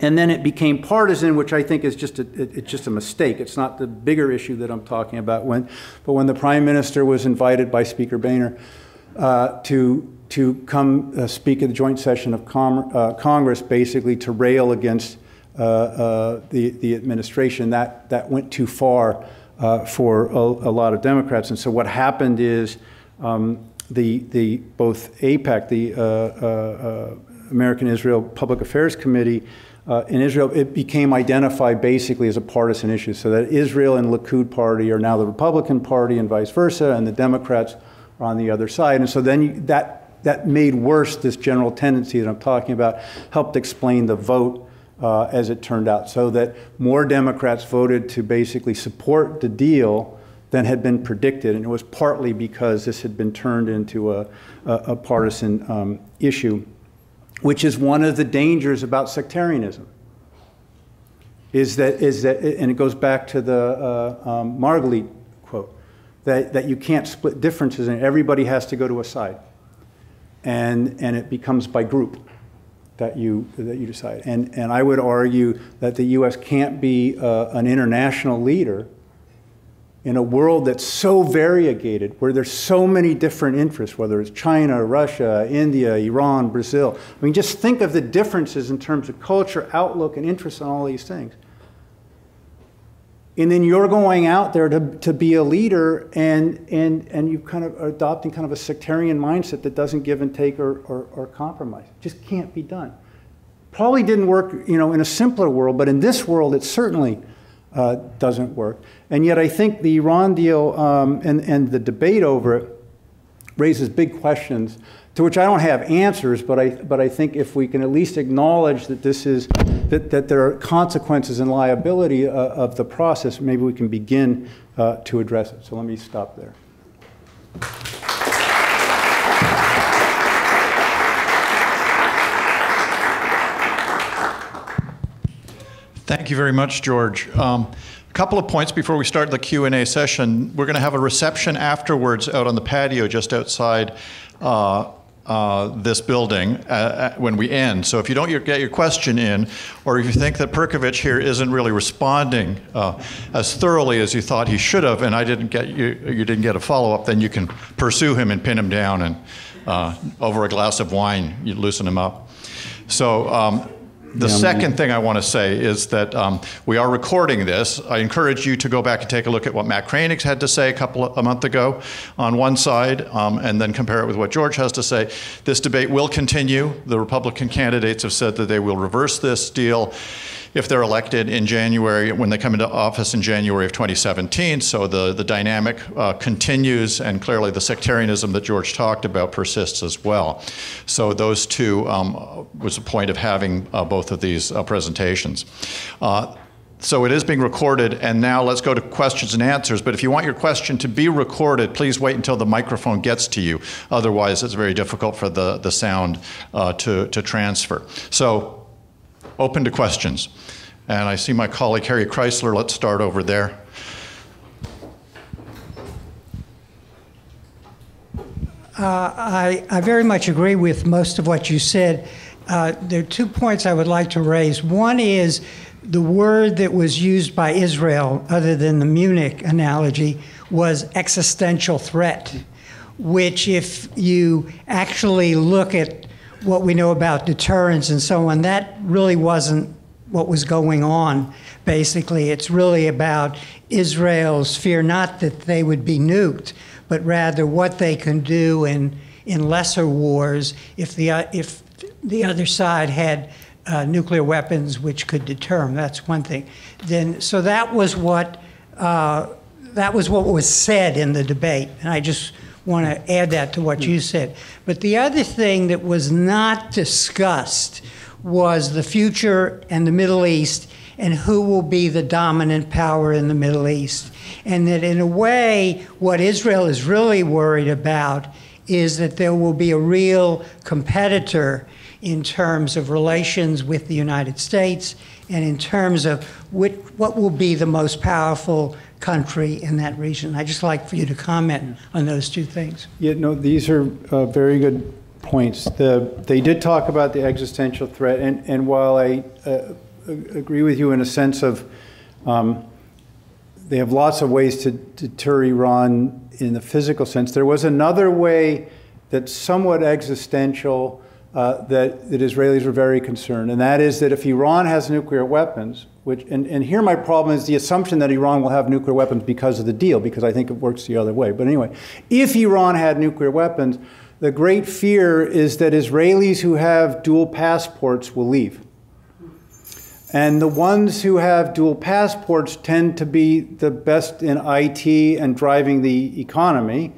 And then it became partisan, which I think is just a, it, it's just a mistake. It's not the bigger issue that I'm talking about. When, but when the prime minister was invited by Speaker Boehner uh, to to come uh, speak at the joint session of Com uh, Congress, basically to rail against uh, uh, the the administration, that that went too far uh, for a, a, lot of Democrats. And so what happened is um, the the both AIPAC, the American Israel Public Affairs Committee uh, in Israel, it became identified basically as a partisan issue. So that Israel and Likud party are now the Republican Party and vice versa, and the Democrats are on the other side. And so then you, that, that made worse this general tendency that I'm talking about, helped explain the vote uh, as it turned out, so that more Democrats voted to basically support the deal than had been predicted. And it was partly because this had been turned into a, a, a partisan um, issue which is one of the dangers about sectarianism. Is that, is that and it goes back to the uh, um, quote, that, that you can't split differences and everybody has to go to a side. And, and it becomes by group that you, that you decide. And, and I would argue that the US can't be uh, an international leader in a world that's so variegated, where there's so many different interests, whether it's China, Russia, India, Iran, Brazil. I mean, just think of the differences in terms of culture, outlook, and interests in all these things. And then you're going out there to, to be a leader, and, and, and you kind of are adopting kind of a sectarian mindset that doesn't give and take or, or, or compromise. It just can't be done. Probably didn't work, you know, in a simpler world, but in this world, it certainly uh, doesn't work. And yet, I think the Iran deal um, and, and the debate over it raises big questions to which I don't have answers, but I, but I think if we can at least acknowledge that this is, that, that there are consequences and liability uh, of the process, maybe we can begin uh, to address it. So let me stop there. Thank you very much, George. Um, couple of points before we start the Q&A session. We're going to have a reception afterwards out on the patio just outside uh, uh, this building uh, uh when we end. So if you don't get your question in, or if you think that Perkovich here isn't really responding uh, as thoroughly as you thought he should have, and I didn't get you, you didn't get a follow-up, then you can pursue him and pin him down, and uh, over a glass of wine, you loosen him up. So um, the yeah, second thing I want to say is that um, we are recording this. I encourage you to go back and take a look at what Matt Kroenig had to say a couple of, a month ago on one side, um, and then compare it with what George has to say. This debate will continue. The Republican candidates have said that they will reverse this deal if they're elected in January, when they come into office in January of 2017. So the, the dynamic uh, continues, and clearly the sectarianism that George talked about persists as well. So those two um, was the point of having uh, both of these uh, presentations. Uh, so it is being recorded, and now let's go to questions and answers. But if you want your question to be recorded, please wait until the microphone gets to you. Otherwise, it's very difficult for the, the sound uh, to, to transfer. So open to questions. And I see my colleague Harry Kreisler. Let's start over there. Uh, I, I, very much agree with most of what you said. Uh, there are two points I would like to raise. One is the word that was used by Israel, other than the Munich analogy, was existential threat, which, if you actually look at what we know about deterrence and so on, that really wasn't what was going on. Basically, it's really about Israel's fear not that they would be nuked, but rather what they can do in, in lesser wars if the, uh, if the other side had uh, nuclear weapons which could deter them. That's one thing. Then, so that was what uh, that was what was said in the debate, and I just want to add that to what you said. But the other thing that was not discussed was the future and the Middle East and who will be the dominant power in the Middle East. And that in a way, what Israel is really worried about is that there will be a real competitor in terms of relations with the United States and in terms of what, what will be the most powerful country in that region. I'd just like for you to comment on those two things. Yeah, no, these are uh, very good points. The, they did talk about the existential threat, and, and while I uh, agree with you in a sense of um, they have lots of ways to deter Iran in the physical sense, there was another way that's somewhat existential uh, that, that Israelis are very concerned, and that is that if Iran has nuclear weapons, which, and, and here my problem is the assumption that Iran will have nuclear weapons because of the deal, because I think it works the other way. But anyway, if Iran had nuclear weapons, the great fear is that Israelis who have dual passports will leave. And the ones who have dual passports tend to be the best in IT and driving the economy.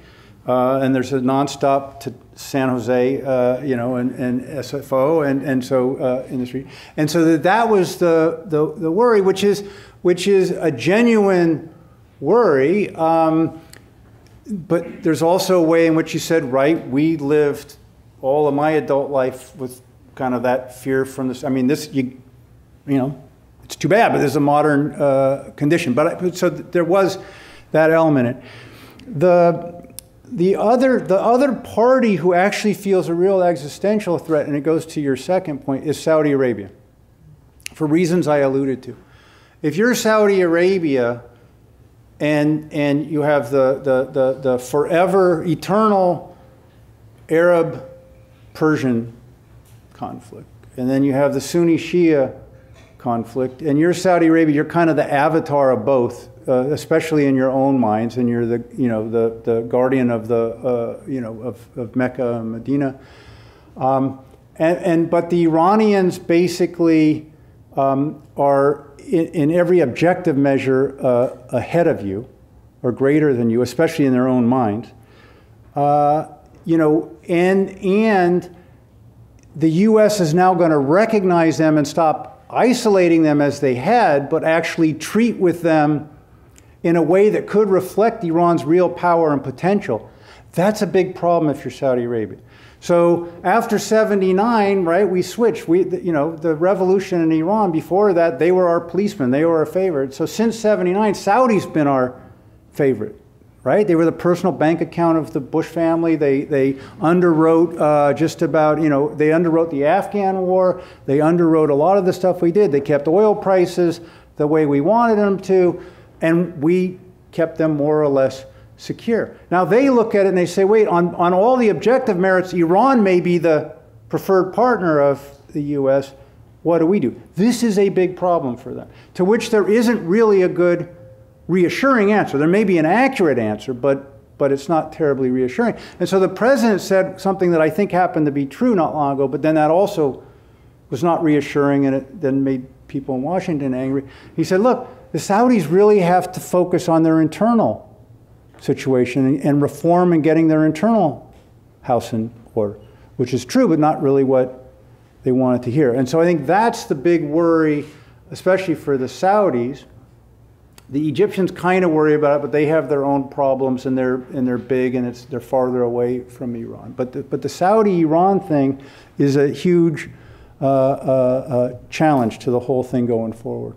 Uh, and there's a nonstop to San Jose, uh, you know, and, and SFO, and, and so uh, in the street. And so that, that was the, the, the worry, which is, which is a genuine worry. Um, but there's also a way in which you said, right, we lived all of my adult life with kind of that fear from this. I mean, this, you, you know, it's too bad, but there's a modern uh, condition. But so there was that element. The, the other, the other party who actually feels a real existential threat, and it goes to your second point, is Saudi Arabia, for reasons I alluded to. If you're Saudi Arabia and, and you have the, the, the, the forever, eternal Arab Persian conflict, and then you have the Sunni Shia conflict, and you're Saudi Arabia, you're kind of the avatar of both uh, especially in your own minds, and you're the you know the the guardian of the uh, you know of, of Mecca and Medina. Um, and, and, but the Iranians basically um, are in, in, every objective measure uh, ahead of you, or greater than you, especially in their own minds. Uh, you know, and and the U.S. is now going to recognize them and stop isolating them as they had, but actually treat with them in a way that could reflect Iran's real power and potential. That's a big problem if you're Saudi Arabia. So after 79, right, we switched. We, you know, the revolution in Iran, before that, they were our policemen. They were our favorite. So since 79, Saudi's been our favorite, right? They were the personal bank account of the Bush family. They, they underwrote uh, just about, you know, they underwrote the Afghan war. They underwrote a lot of the stuff we did. They kept oil prices the way we wanted them to and we kept them more or less secure. Now they look at it and they say, wait, on, on all the objective merits, Iran may be the preferred partner of the US. What do we do? This is a big problem for them, to which there isn't really a good reassuring answer. There may be an accurate answer, but, but it's not terribly reassuring. And so the president said something that I think happened to be true not long ago, but then that also was not reassuring and it then made people in Washington angry. He said, look, the Saudis really have to focus on their internal situation and reform and getting their internal house in order, which is true, but not really what they wanted to hear. And so I think that's the big worry, especially for the Saudis. The Egyptians kind of worry about it, but they have their own problems and they're, and they're big and it's, they're farther away from Iran. But the, but the Saudi Iran thing is a huge uh, uh, uh, challenge to the whole thing going forward.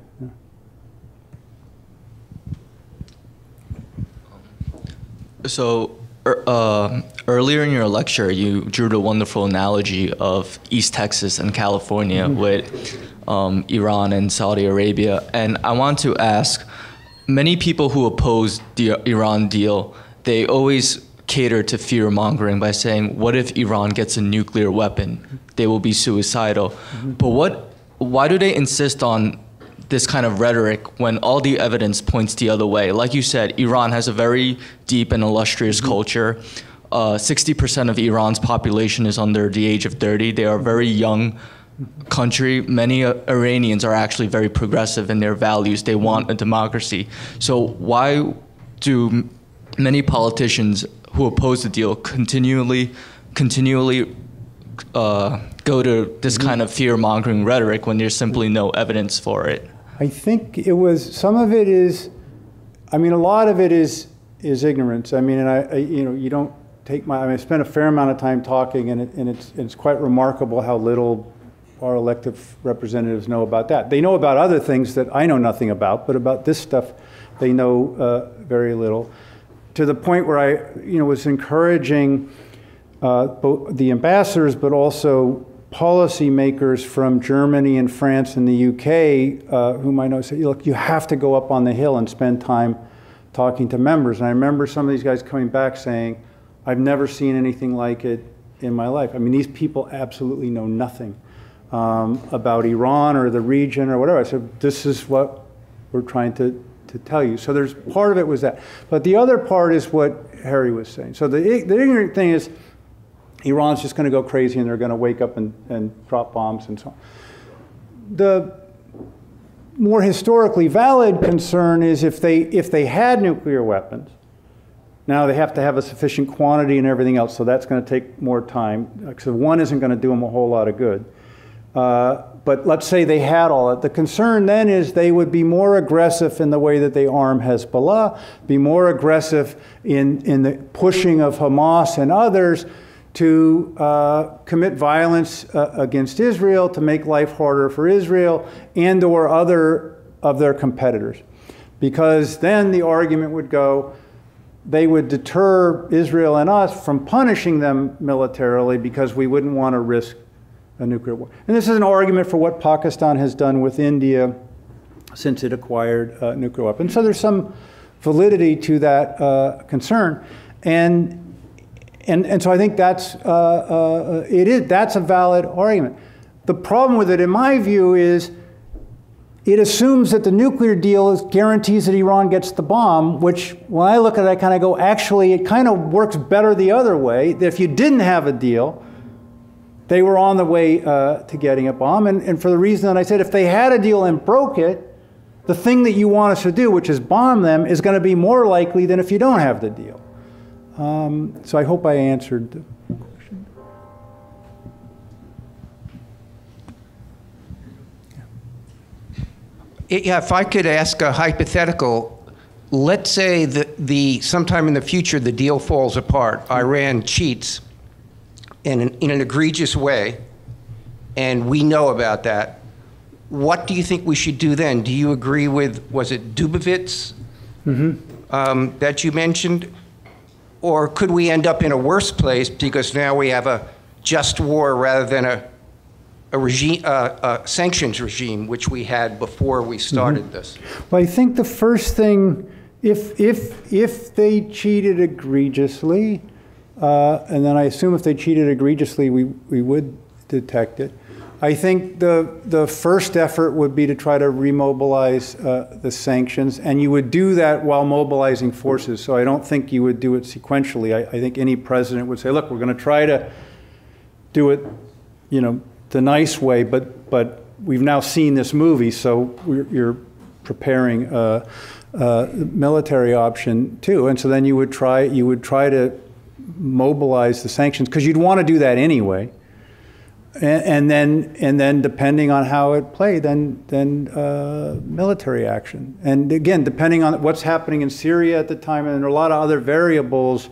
So er, uh, earlier in your lecture, you drew the wonderful analogy of East Texas and California mm-hmm. with um, Iran and Saudi Arabia, and I want to ask: many people who oppose the Iran deal, they always cater to fear mongering by saying, "What if Iran gets a nuclear weapon? They will be suicidal." Mm-hmm. But what? Why do they insist on this kind of rhetoric when all the evidence points the other way. Like you said, Iran has a very deep and illustrious mm-hmm. culture. Uh, 60% of Iran's population is under the age of 30. They are a very young country. Many uh, Iranians are actually very progressive in their values. They want a democracy. So why do many politicians who oppose the deal continually, continually uh, go to this mm-hmm. kind of fear mongering rhetoric when there's simply no evidence for it? I think it was some of it is, I mean, a lot of it is is ignorance. I mean, and I, I you know, you don't take my, I mean, I spent a fair amount of time talking, and, it, and it's, it's quite remarkable how little our elected representatives know about that. They know about other things that I know nothing about, but about this stuff, they know uh, very little. To the point where I, you know, was encouraging uh, both the ambassadors, but also policymakers from Germany and France and the UK, uh, whom I know, say, look, you have to go up on the hill and spend time talking to members. And I remember some of these guys coming back saying, I've never seen anything like it in my life. I mean, these people absolutely know nothing um, about Iran or the region or whatever. I said, this is what we're trying to, to tell you. So there's part of it was that. But the other part is what Harry was saying. So the, the ignorant thing is Iran's just going to go crazy and they're going to wake up and, and drop bombs and so on. The more historically valid concern is if they, if they had nuclear weapons, now they have to have a sufficient quantity and everything else, so that's going to take more time. So one isn't going to do them a whole lot of good. Uh, but let's say they had all it. The concern then is they would be more aggressive in the way that they arm Hezbollah, be more aggressive in, in the pushing of Hamas and others to uh, commit violence uh, against Israel, to make life harder for Israel and or other of their competitors. Because then the argument would go, they would deter Israel and us from punishing them militarily because we wouldn't want to risk a nuclear war. And this is an argument for what Pakistan has done with India since it acquired uh, nuclear weapons. So there's some validity to that uh, concern. And and, and so I think that's, uh, uh, it is, that's a valid argument. The problem with it, in my view, is it assumes that the nuclear deal is, guarantees that Iran gets the bomb, which when I look at it, I kind of go, actually, it kind of works better the other way. That if you didn't have a deal, they were on the way uh, to getting a bomb. And, and for the reason that I said, if they had a deal and broke it, the thing that you want us to do, which is bomb them, is going to be more likely than if you don't have the deal. Um, so I hope I answered the question. Yeah, if I could ask a hypothetical, let's say that the sometime in the future the deal falls apart. Iran cheats in an, in an egregious way, and we know about that. What do you think we should do then? Do you agree with was it Dubowitz mm-hmm. um, that you mentioned? Or could we end up in a worse place because now we have a just war rather than a, a regime, uh, a sanctions regime, which we had before we started mm-hmm. this? Well, I think the first thing, if, if, if they cheated egregiously, uh, and then I assume if they cheated egregiously, we, we would detect it. I think the, the first effort would be to try to remobilize uh, the sanctions, and you would do that while mobilizing forces. So I don't think you would do it sequentially. I, I think any president would say, look, we're going to try to do it, you know, the nice way, but, but we've now seen this movie, so you're preparing a, a military option too. And so then you would try, you would try to mobilize the sanctions, because you'd want to do that anyway and, and, then and then depending on how it played, then then uh, military action. And again, depending on what's happening in Syria at the time, and there are a lot of other variables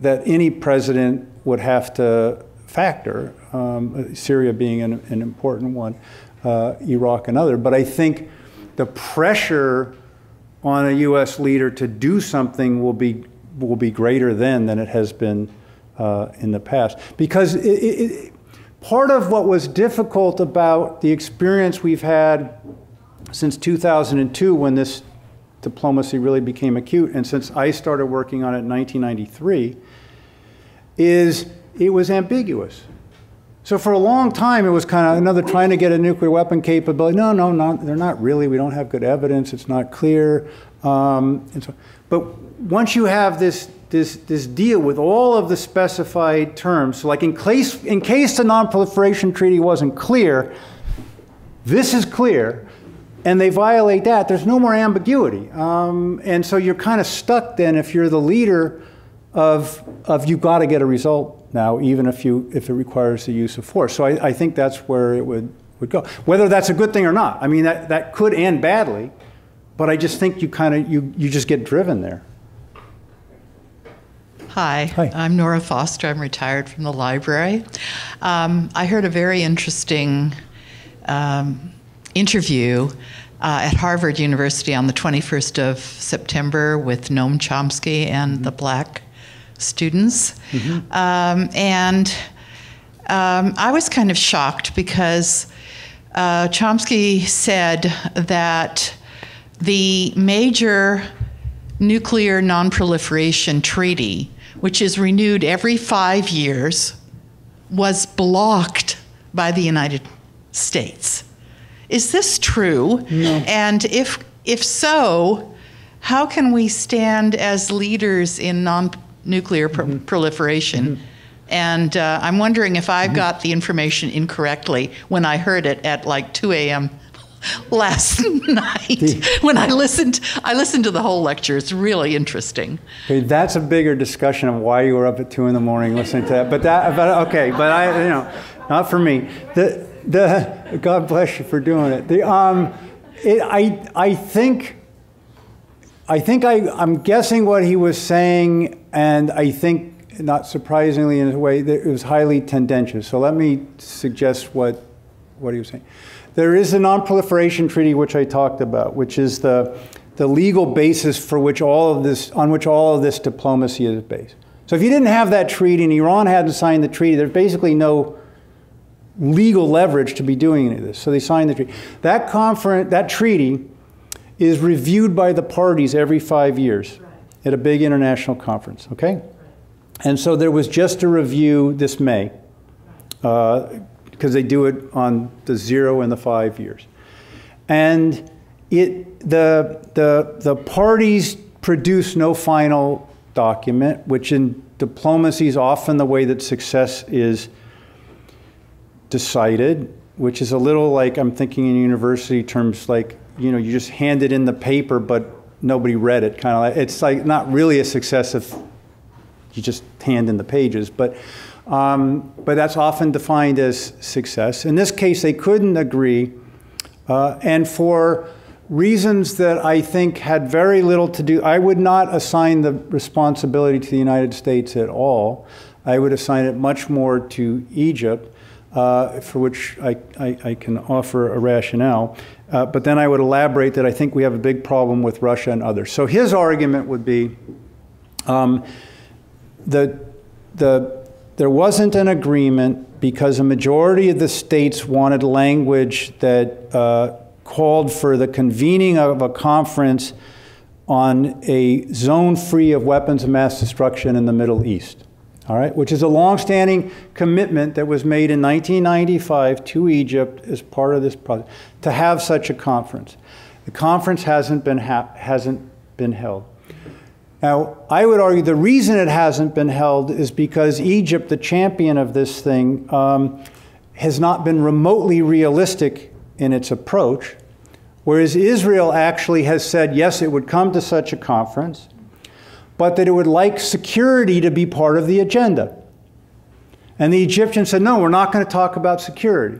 that any president would have to factor. Um, Syria being an, an important one, uh, Iraq another. But I think the pressure on a U.S. leader to do something will be will be greater then than it has been uh, in the past because it, it, part of what was difficult about the experience we've had since 2002 when this diplomacy really became acute and since I started working on it in 1993 is it was ambiguous. So for a long time, it was kind of another trying to get a nuclear weapon capability. No, no, no, they're not really. We don't have good evidence. It's not clear. Um, so, but once you have this this, this deal with all of the specified terms. So like in case, in case the non-proliferation treaty wasn't clear, this is clear, and they violate that, there's no more ambiguity. Um, and so you're kind of stuck then if you're the leader of, of you've got to get a result now, even if, you, if it requires the use of force. So I, I think that's where it would, would go. Whether that's a good thing or not, I mean, that, that could end badly, but I just think you kind of, you, you just get driven there. Hi, Hi. I'm Nora Foster. I'm retired from the library. Um, I heard a very interesting um, interview uh, at Harvard University on the 21st of September with Noam Chomsky and the black students. Um, and um, I was kind of shocked because uh, Chomsky said that the major nuclear nonproliferation treaty, which is renewed every five years, was blocked by the United States. Is this true? No. And if if so, how can we stand as leaders in non-nuclear pro- proliferation? And uh, I'm wondering if I've got the information incorrectly when I heard it at like 2 a.m. last night. when I listened, I listened to the whole lecture. It's really interesting. Okay, that's a bigger discussion of why you were up at two in the morning listening to that. But that, but okay, but I, you know, not for me. The, the, God bless you for doing it. The, um, it, I, I think, I think I, I'm guessing what he was saying, and I think, not surprisingly in a way, that it was highly tendentious. So let me suggest what, what he was saying. There is a non-proliferation treaty which I talked about, which is the, the legal basis for which all of this, on which all of this diplomacy is based. So if you didn't have that treaty and Iran hadn't signed the treaty, there's basically no legal leverage to be doing any of this. So they signed the treaty. That conference, that treaty is reviewed by the parties every five years at a big international conference, okay? And so there was just a review this May, uh, because they do it on the zero and the five years. And it, the, the, the parties produce no final document, which in diplomacy is often the way that success is decided, which is a little like I'm thinking in university terms like, you know, you just hand it in the paper, but nobody read it. Kind of like, it's like not really a success if you just hand in the pages, but, um, but that's often defined as success. In this case, they couldn't agree, uh, and for reasons that I think had very little to do, I would not assign the responsibility to the United States at all. I would assign it much more to Egypt, uh, for which I, I, I can offer a rationale. Uh, but then I would elaborate that I think we have a big problem with Russia and others. So his argument would be um, the, the, there wasn't an agreement because a majority of the states wanted language that uh, called for the convening of a conference on a zone free of weapons of mass destruction in the Middle East. All right, which is a longstanding commitment that was made in 1995 to Egypt as part of this project to have such a conference. The conference hasn't been, hasn't been held. Now, I would argue the reason it hasn't been held is because Egypt, the champion of this thing, um, has not been remotely realistic in its approach, whereas Israel actually has said, yes, it would come to such a conference, but that it would like security to be part of the agenda. And the Egyptians said, no, we're not going to talk about security.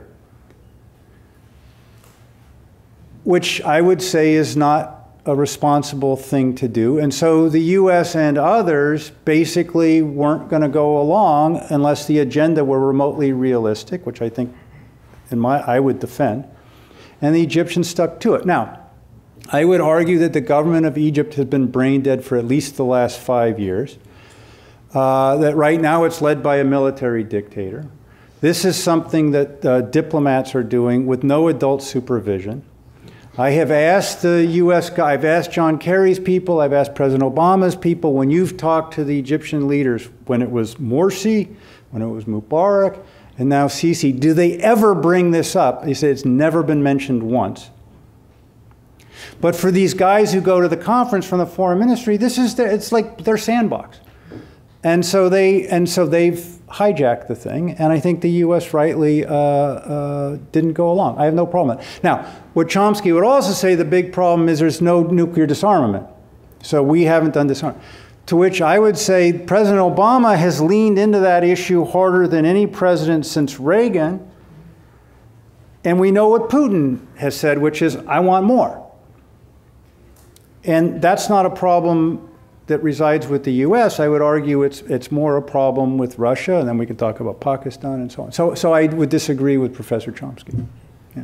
Which I would say is not a responsible thing to do. And so the US and others basically weren't going to go along unless the agenda were remotely realistic, which I think in my I would defend. And the Egyptians stuck to it. Now, I would argue that the government of Egypt has been brain dead for at least the last five years. Uh, that right now it's led by a military dictator. This is something that uh, diplomats are doing with no adult supervision. I have asked the U.S. I've asked John Kerry's people, I've asked President Obama's people, when you've talked to the Egyptian leaders, when it was Morsi, when it was Mubarak, and now Sisi, do they ever bring this up? They say it's never been mentioned once. But for these guys who go to the conference from the foreign ministry, this is their, it's like their sandbox. And so they and so they've hijacked the thing, and I think the U.S. rightly uh, uh, didn't go along. I have no problem with that. Now, what Chomsky would also say, the big problem is there's no nuclear disarmament, so we haven't done disarmament. To which I would say President Obama has leaned into that issue harder than any president since Reagan, and we know what Putin has said, which is, "I want more." And that's not a problem that resides with the U.S., I would argue it's, it's more a problem with Russia, and then we could talk about Pakistan and so on. So, so I would disagree with Professor Chomsky. Yeah.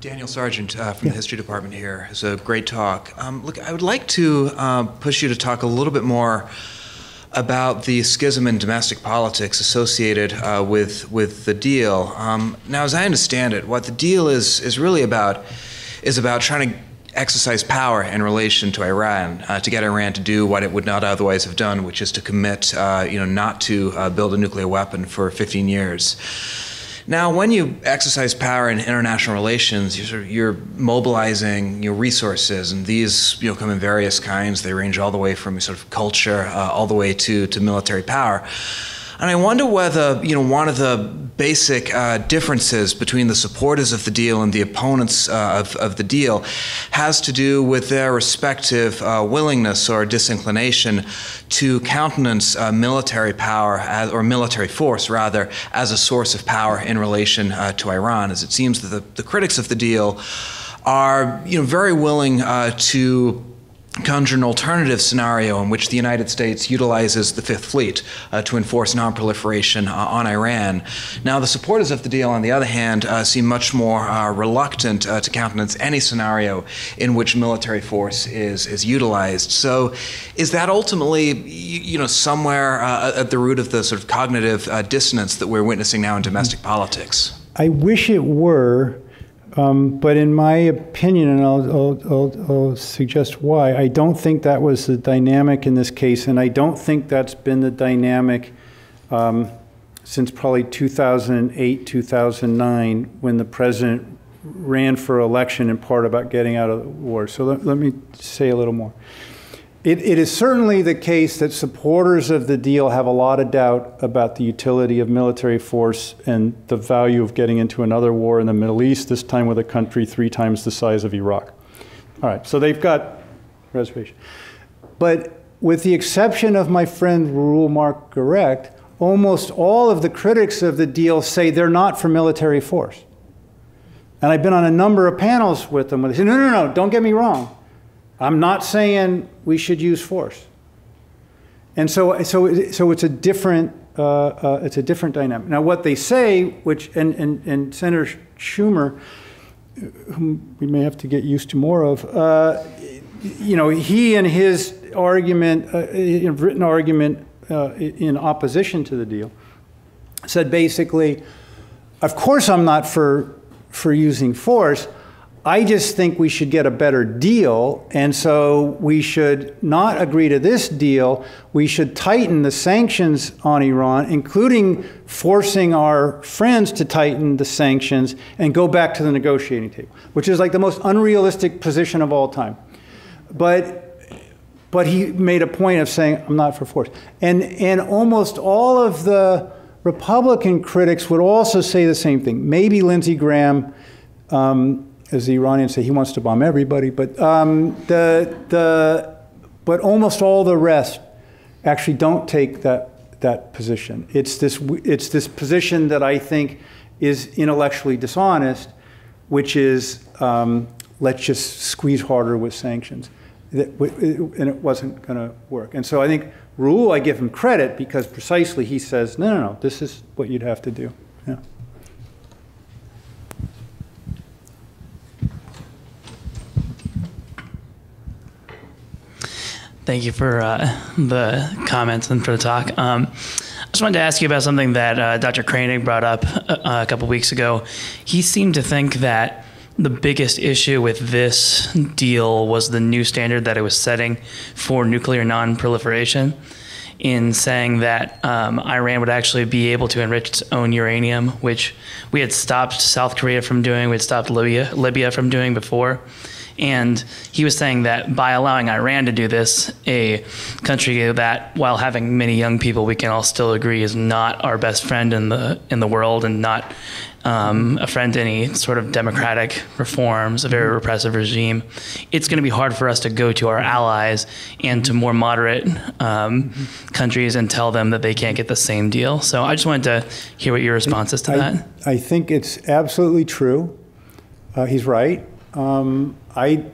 Daniel Sargent uh, from the History Department here. It's a great talk. Um, look, I would like to uh, push you to talk a little bit more about the schism in domestic politics associated uh, with with the deal. Um, now, as I understand it, what the deal is is really about is about trying to exercise power in relation to Iran uh, to get Iran to do what it would not otherwise have done, which is to commit, uh, you know, not to uh, build a nuclear weapon for 15 years. Now, when you exercise power in international relations, you're, sort of, you're mobilizing your resources, and these you know come in various kinds. They range all the way from sort of culture uh, all the way to to military power. And I wonder whether, you know, one of the basic uh, differences between the supporters of the deal and the opponents uh, of, of the deal has to do with their respective uh, willingness or disinclination to countenance uh, military power, as, or military force rather, as a source of power in relation uh, to Iran. As it seems that the, the critics of the deal are, you know, very willing uh, to conjure an alternative scenario in which the United States utilizes the Fifth Fleet uh, to enforce nonproliferation uh, on Iran. Now, the supporters of the deal, on the other hand, uh, seem much more uh, reluctant uh, to countenance any scenario in which military force is is utilized. So, is that ultimately, you, know, somewhere uh, at the root of the sort of cognitive dissonance that we're witnessing now in domestic politics? I wish it were. Um, but in my opinion, and I'll, I'll, I'll, I'll, suggest why, I don't think that was the dynamic in this case, and I don't think that's been the dynamic um, since probably 2008, 2009, when the president ran for election in part about getting out of the war. So let, let me say a little more. It, it is certainly the case that supporters of the deal have a lot of doubt about the utility of military force and the value of getting into another war in the Middle East, this time with a country three times the size of Iraq. All right, so they've got reservation. But with the exception of my friend Reuel Marc Gerecht, almost all of the critics of the deal say they're not for military force. And I've been on a number of panels with them where they say, no, no, no, don't get me wrong. I'm not saying we should use force. And so, so, so it's a different, uh, uh, it's a different dynamic. Now, what they say, which and, and, and Senator Schumer, whom we may have to get used to more of, uh, you know, he and his argument, uh, written argument uh, in opposition to the deal, said basically, of course I'm not for for using force. I just think we should get a better deal, and so we should not agree to this deal. We should tighten the sanctions on Iran, including forcing our friends to tighten the sanctions and go back to the negotiating table, which is like the most unrealistic position of all time. But, but he made a point of saying, I'm not for force. And, and almost all of the Republican critics would also say the same thing. Maybe Lindsey Graham. Um, as the Iranians say, he wants to bomb everybody. But um, the the but almost all the rest actually don't take that that position. It's this it's this position that I think is intellectually dishonest, which is um, let's just squeeze harder with sanctions, and it wasn't going to work. And so I think Reuel, I give him credit because precisely he says, no, no, no, this is what you'd have to do. Yeah. Thank you for uh, the comments and for the talk. Um, I just wanted to ask you about something that uh, Dr. Kroenig brought up a, uh, a couple weeks ago. He seemed to think that the biggest issue with this deal was the new standard that it was setting for nuclear non-proliferation in saying that um, Iran would actually be able to enrich its own uranium, which we had stopped South Korea from doing, we had stopped Libya, Libya from doing before. And he was saying that by allowing Iran to do this, a country that, while having many young people, we can all still agree is not our best friend in the in the world and not um, a friend to any sort of democratic reforms, a very mm-hmm. repressive regime, it's going to be hard for us to go to our allies and to more moderate um, mm-hmm. countries and tell them that they can't get the same deal. So I just wanted to hear what your response is to I, that. I think it's absolutely true. Uh, he's right. Um, I,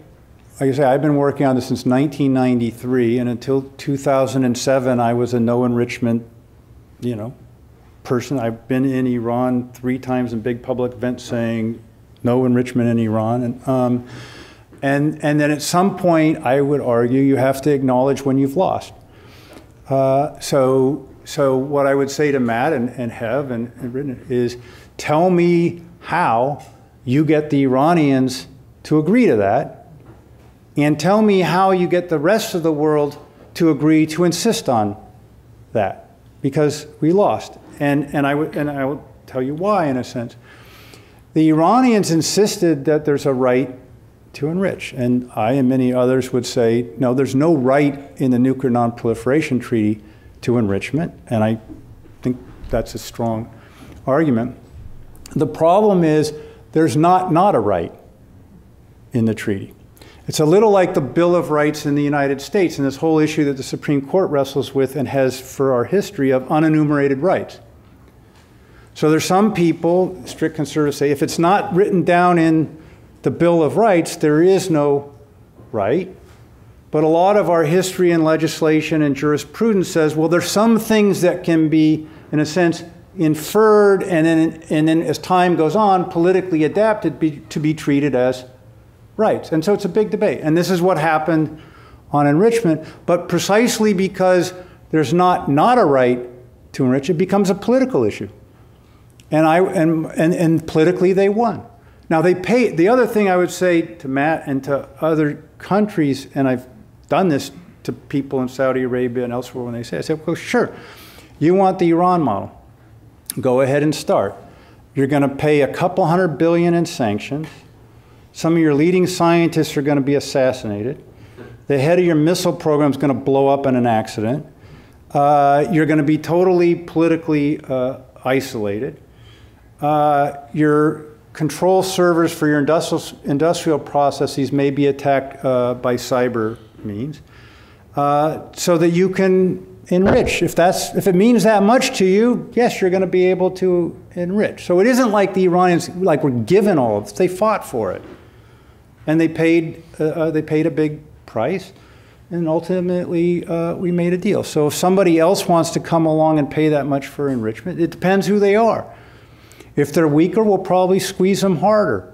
like I say, I've been working on this since 1993, and until 2007, I was a no enrichment, you know, person. I've been in Iran three times in big public events saying no enrichment in Iran, and um, and and then at some point, I would argue you have to acknowledge when you've lost. Uh, so so what I would say to Matt and, and Hev and, and is, tell me how you get the Iranians to agree to that, and tell me how you get the rest of the world to agree to insist on that, because we lost. And, and, I, w- and I will tell you why, in a sense. The Iranians insisted that there's a right to enrich. And I and many others would say, no, there's no right in the Nuclear Nonproliferation Treaty to enrichment. And I think that's a strong argument. The problem is there's not not a right in the treaty. It's a little like the Bill of Rights in the United States and this whole issue that the Supreme Court wrestles with and has for our history of unenumerated rights. So there's some people, strict conservatives say, if it's not written down in the Bill of Rights, there is no right. But a lot of our history and legislation and jurisprudence says, well, there's some things that can be, in a sense, inferred and then, and then as time goes on, politically adapted be, to be treated as rights. And so it's a big debate. And this is what happened on enrichment. But precisely because there's not not a right to enrich, it becomes a political issue. And, I, and, and, and politically, they won. Now, they pay, the other thing I would say to Matt and to other countries, and I've done this to people in Saudi Arabia and elsewhere when they say, I say, well, sure, you want the Iran model. Go ahead and start. You're going to pay a couple hundred billion in sanctions. Some of your leading scientists are going to be assassinated. The head of your missile program is going to blow up in an accident. Uh, you're going to be totally politically uh, isolated. Uh, your control servers for your industrial, industrial processes may be attacked uh, by cyber means, uh, so that you can enrich. If that's if it means that much to you, yes, you're going to be able to enrich. So it isn't like the Iranians like were given all of this; they fought for it, and they paid uh, uh they paid a big price, and ultimately uh, we made a deal. So if somebody else wants to come along and pay that much for enrichment, it depends who they are. If they're weaker, we'll probably squeeze them harder.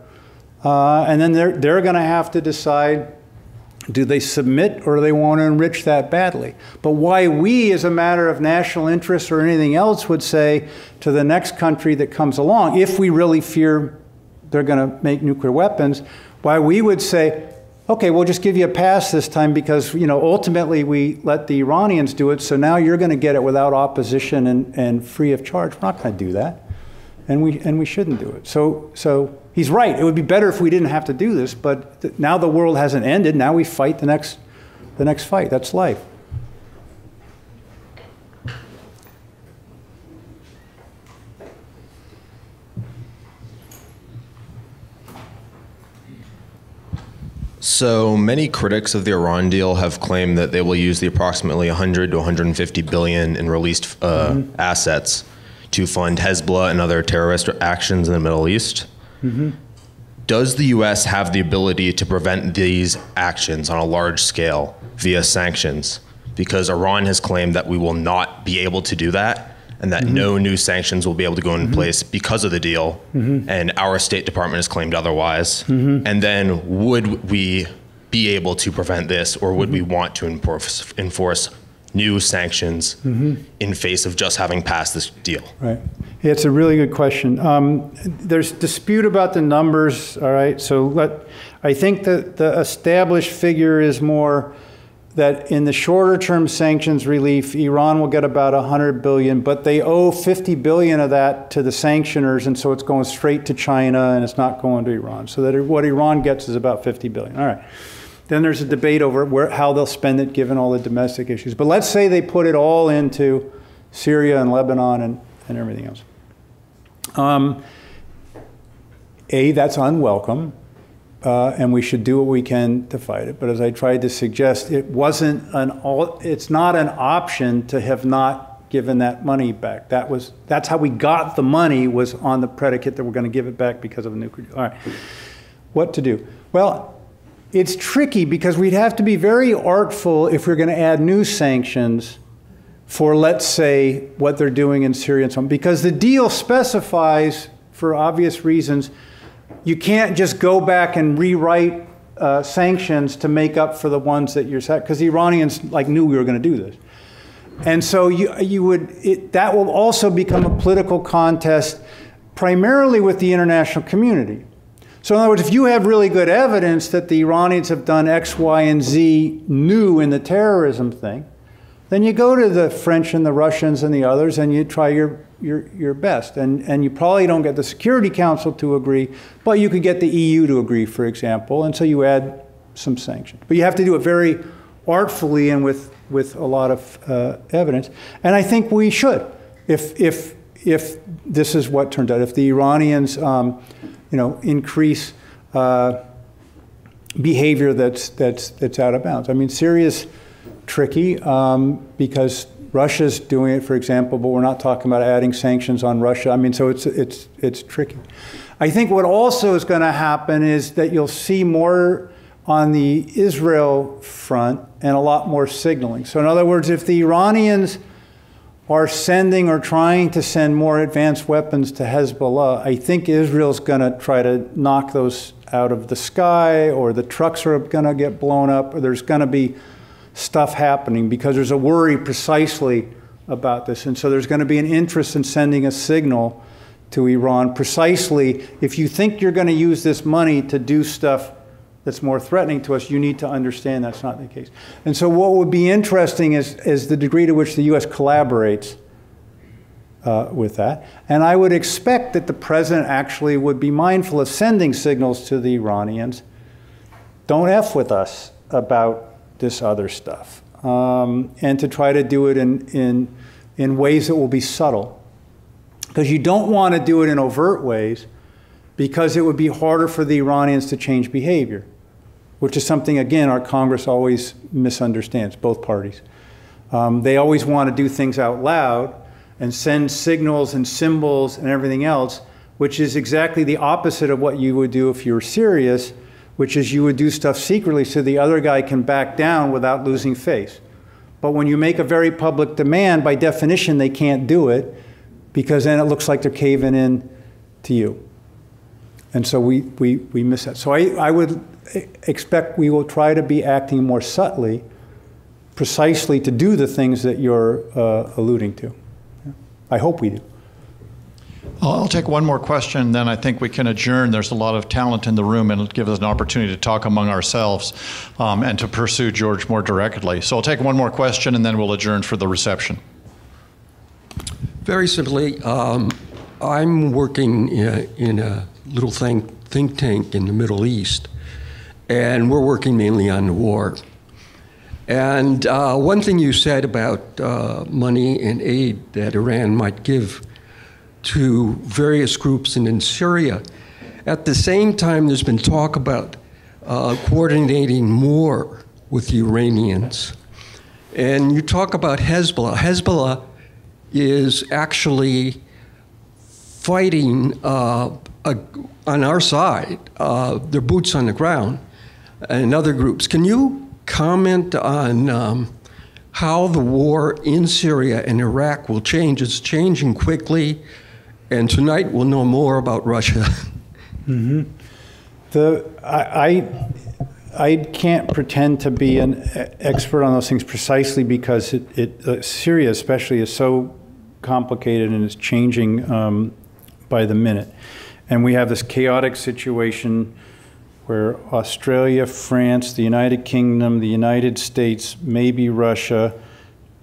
Uh, and then they're, they're going to have to decide do they submit or do they want to enrich that badly? But why we, as a matter of national interest or anything else, would say to the next country that comes along, if we really fear they're going to make nuclear weapons, why we would say, okay, we'll just give you a pass this time because, you know, ultimately we let the Iranians do it, so now you're going to get it without opposition and, and free of charge. We're not going to do that and we and we shouldn't do it. So so he's right. It would be better if we didn't have to do this, but th- now the world hasn't ended. Now we fight the next the next fight. That's life. So many critics of the Iran deal have claimed that they will use the approximately 100 to 150 billion in released uh, mm-hmm. assets to fund Hezbollah and other terrorist actions in the Middle East. Mm-hmm. Does the U.S. have the ability to prevent these actions on a large scale via sanctions? Because Iran has claimed that we will not be able to do that and that mm-hmm. no new sanctions will be able to go in mm-hmm. place because of the deal. Mm-hmm. And our State Department has claimed otherwise. Mm-hmm. And then would we be able to prevent this or would we mm-hmm. want to enforce, enforce new sanctions mm-hmm. in face of just having passed this deal? Right. Yeah, it's a really good question. Um, there's dispute about the numbers. All right. So let, I think that the established figure is more that in the shorter term sanctions relief, Iran will get about 100 billion, but they owe 50 billion of that to the sanctioners, and so it's going straight to China and it's not going to Iran. So that what Iran gets is about 50 billion. All right. Then there's a debate over where, how they'll spend it given all the domestic issues. But let's say they put it all into Syria and Lebanon and, and everything else. Um, a, that's unwelcome, uh, and we should do what we can to fight it. But as I tried to suggest, it wasn't an all, it's not an option to have not given that money back. That was that's how we got the money was on the predicate that we're going to give it back because of a nuclear. All right, what to do? Well, it's tricky because we'd have to be very artful if we're going to add new sanctions for, let's say, what they're doing in Syria and so on. Because the deal specifies, for obvious reasons, you can't just go back and rewrite uh, sanctions to make up for the ones that you're set. Because the Iranians like knew we were going to do this. And so you, you would, it, that will also become a political contest primarily with the international community. So in other words, if you have really good evidence that the Iranians have done X, Y, and Z new in the terrorism thing, then you go to the French and the Russians and the others and you try your, your, your best. And, and you probably don't get the Security Council to agree, but you could get the EU to agree, for example, and so you add some sanctions. But you have to do it very artfully and with, with a lot of uh, evidence. And I think we should, if, if, if this is what turned out. If the Iranians um, you know, increase uh, behavior that's, that's, that's out of bounds. I mean, Syria's tricky um, because Russia's doing it, for example, but we're not talking about adding sanctions on Russia. I mean, so it's, it's, it's tricky. I think what also is going to happen is that you'll see more on the Israel front and a lot more signaling. So, in other words, if the Iranians are sending or trying to send more advanced weapons to Hezbollah, I think Israel's going to try to knock those out of the sky, or the trucks are going to get blown up, or there's going to be stuff happening because there's a worry precisely about this. And so there's going to be an interest in sending a signal to Iran precisely if you think you're going to use this money to do stuff that's more threatening to us, you need to understand that's not the case. And so, what would be interesting is, is the degree to which the U.S. collaborates uh, with that. And I would expect that the president actually would be mindful of sending signals to the Iranians don't F with us about this other stuff. Um, and to try to do it in, in, in ways that will be subtle. Because you don't want to do it in overt ways because it would be harder for the Iranians to change behavior which is something, again, our Congress always misunderstands, both parties. Um, they always want to do things out loud and send signals and symbols and everything else, which is exactly the opposite of what you would do if you were serious, which is you would do stuff secretly so the other guy can back down without losing face. But when you make a very public demand, by definition, they can't do it because then it looks like they're caving in to you. And so we, we, we miss that. So I, I would expect we will try to be acting more subtly, precisely to do the things that you're uh, alluding to. I hope we do. I'll take one more question, then I think we can adjourn. There's a lot of talent in the room, and it'll give us an opportunity to talk among ourselves um, and to pursue George more directly. So I'll take one more question, and then we'll adjourn for the reception. Very simply, um, I'm working in, in a little think, think tank in the Middle East, and we're working mainly on the war. And uh, one thing you said about uh, money and aid that Iran might give to various groups in, in Syria, at the same time, there's been talk about uh, coordinating more with the Iranians. And you talk about Hezbollah. Hezbollah is actually fighting uh, on our side, uh, their boots on the ground, and other groups. Can you comment on um, how the war in Syria and Iraq will change? It's changing quickly, and tonight we'll know more about Russia. Mm-hmm. The, I, I, I, can't pretend to be an expert on those things precisely because it, it uh, Syria, especially, is so complicated and is changing um, by the minute. And we have this chaotic situation where Australia, France, the United Kingdom, the United States, maybe Russia,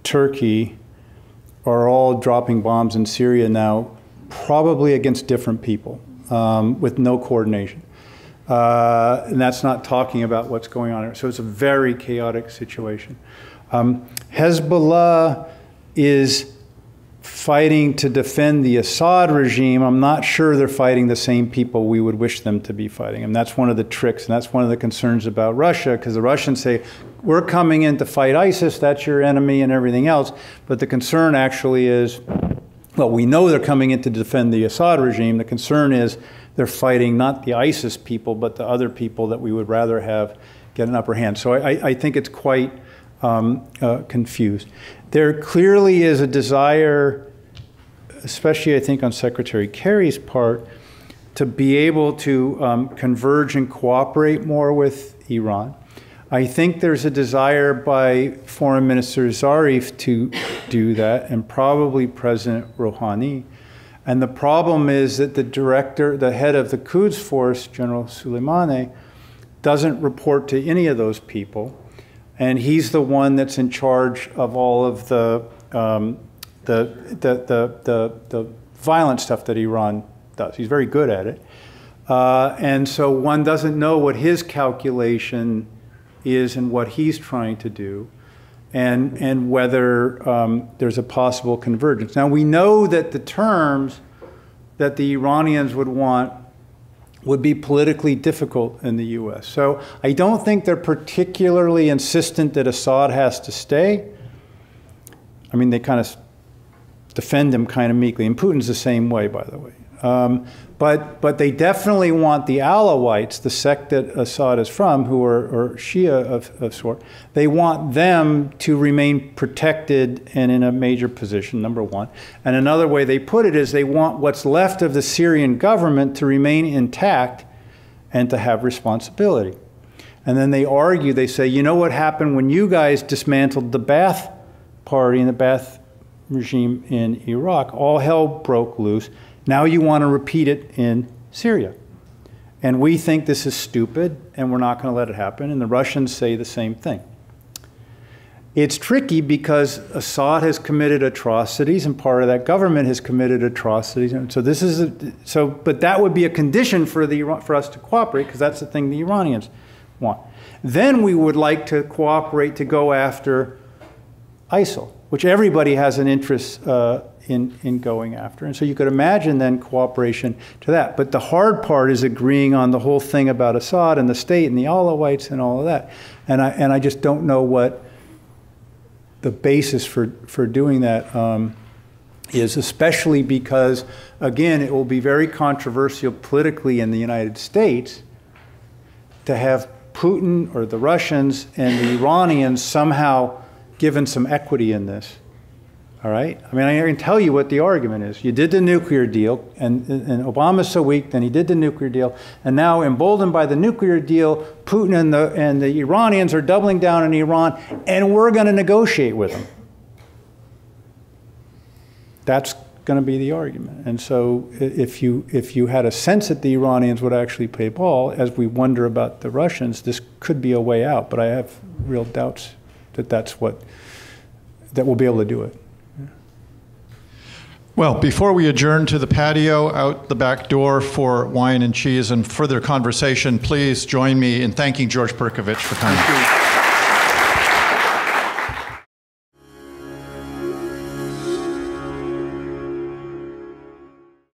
Turkey are all dropping bombs in Syria now, probably against different people um, with no coordination. Uh, and that's not talking about what's going on. So it's a very chaotic situation. Um, Hezbollah is fighting to defend the Assad regime, I'm not sure they're fighting the same people we would wish them to be fighting. And that's one of the tricks, and that's one of the concerns about Russia, because the Russians say, we're coming in to fight ISIS, that's your enemy, and everything else. But the concern actually is, well, we know they're coming in to defend the Assad regime. The concern is they're fighting not the ISIS people, but the other people that we would rather have get an upper hand. So I, I think it's quite um, uh, confused. There clearly is a desire, especially I think on Secretary Kerry's part, to be able to um, converge and cooperate more with Iran. I think there's a desire by Foreign Minister Zarif to do that, and probably President Rouhani. And the problem is that the director, the head of the Quds Force, General Soleimani, doesn't report to any of those people. And he's the one that's in charge of all of the, um, the, the, the, the, the violent stuff that Iran does. He's very good at it. Uh, and so one doesn't know what his calculation is and what he's trying to do, and, and whether um, there's a possible convergence. Now, we know that the terms that the Iranians would want would be politically difficult in the U.S. So I don't think they're particularly insistent that Assad has to stay. I mean, they kind of defend him kind of meekly, and Putin's the same way, by the way. Um, but, but they definitely want the Alawites, the sect that Assad is from, who are, Shia of, of sort, they want them to remain protected and in a major position, number one. And another way they put it is they want what's left of the Syrian government to remain intact and to have responsibility. And then they argue, they say, you know what happened when you guys dismantled the Ba'ath Party and the Ba'ath regime in Iraq? All hell broke loose now you want to repeat it in Syria. And we think this is stupid and we're not going to let it happen. And the Russians say the same thing. It's tricky because Assad has committed atrocities and part of that government has committed atrocities. And so this is a, so, but that would be a condition for the for us to cooperate because that's the thing the Iranians want. Then we would like to cooperate to go after ISIL, which everybody has an interest uh, in, in going after. And so you could imagine then cooperation to that. But the hard part is agreeing on the whole thing about Assad and the state and the Alawites and all of that. And I, and I just don't know what the basis for, for doing that um, is, especially because, again, it will be very controversial politically in the United States to have Putin or the Russians and the Iranians somehow given some equity in this. All right? I mean, I can tell you what the argument is. You did the nuclear deal, and, and Obama's so weak, then he did the nuclear deal, and now, emboldened by the nuclear deal, Putin and the, and the Iranians are doubling down on Iran, and we're going to negotiate with them. That's going to be the argument. And so, if you, if you had a sense that the Iranians would actually play ball, as we wonder about the Russians, this could be a way out, but I have real doubts that that's what, that we'll be able to do it. Well, before we adjourn to the patio out the back door for wine and cheese and further conversation, please join me in thanking George Perkovich for coming.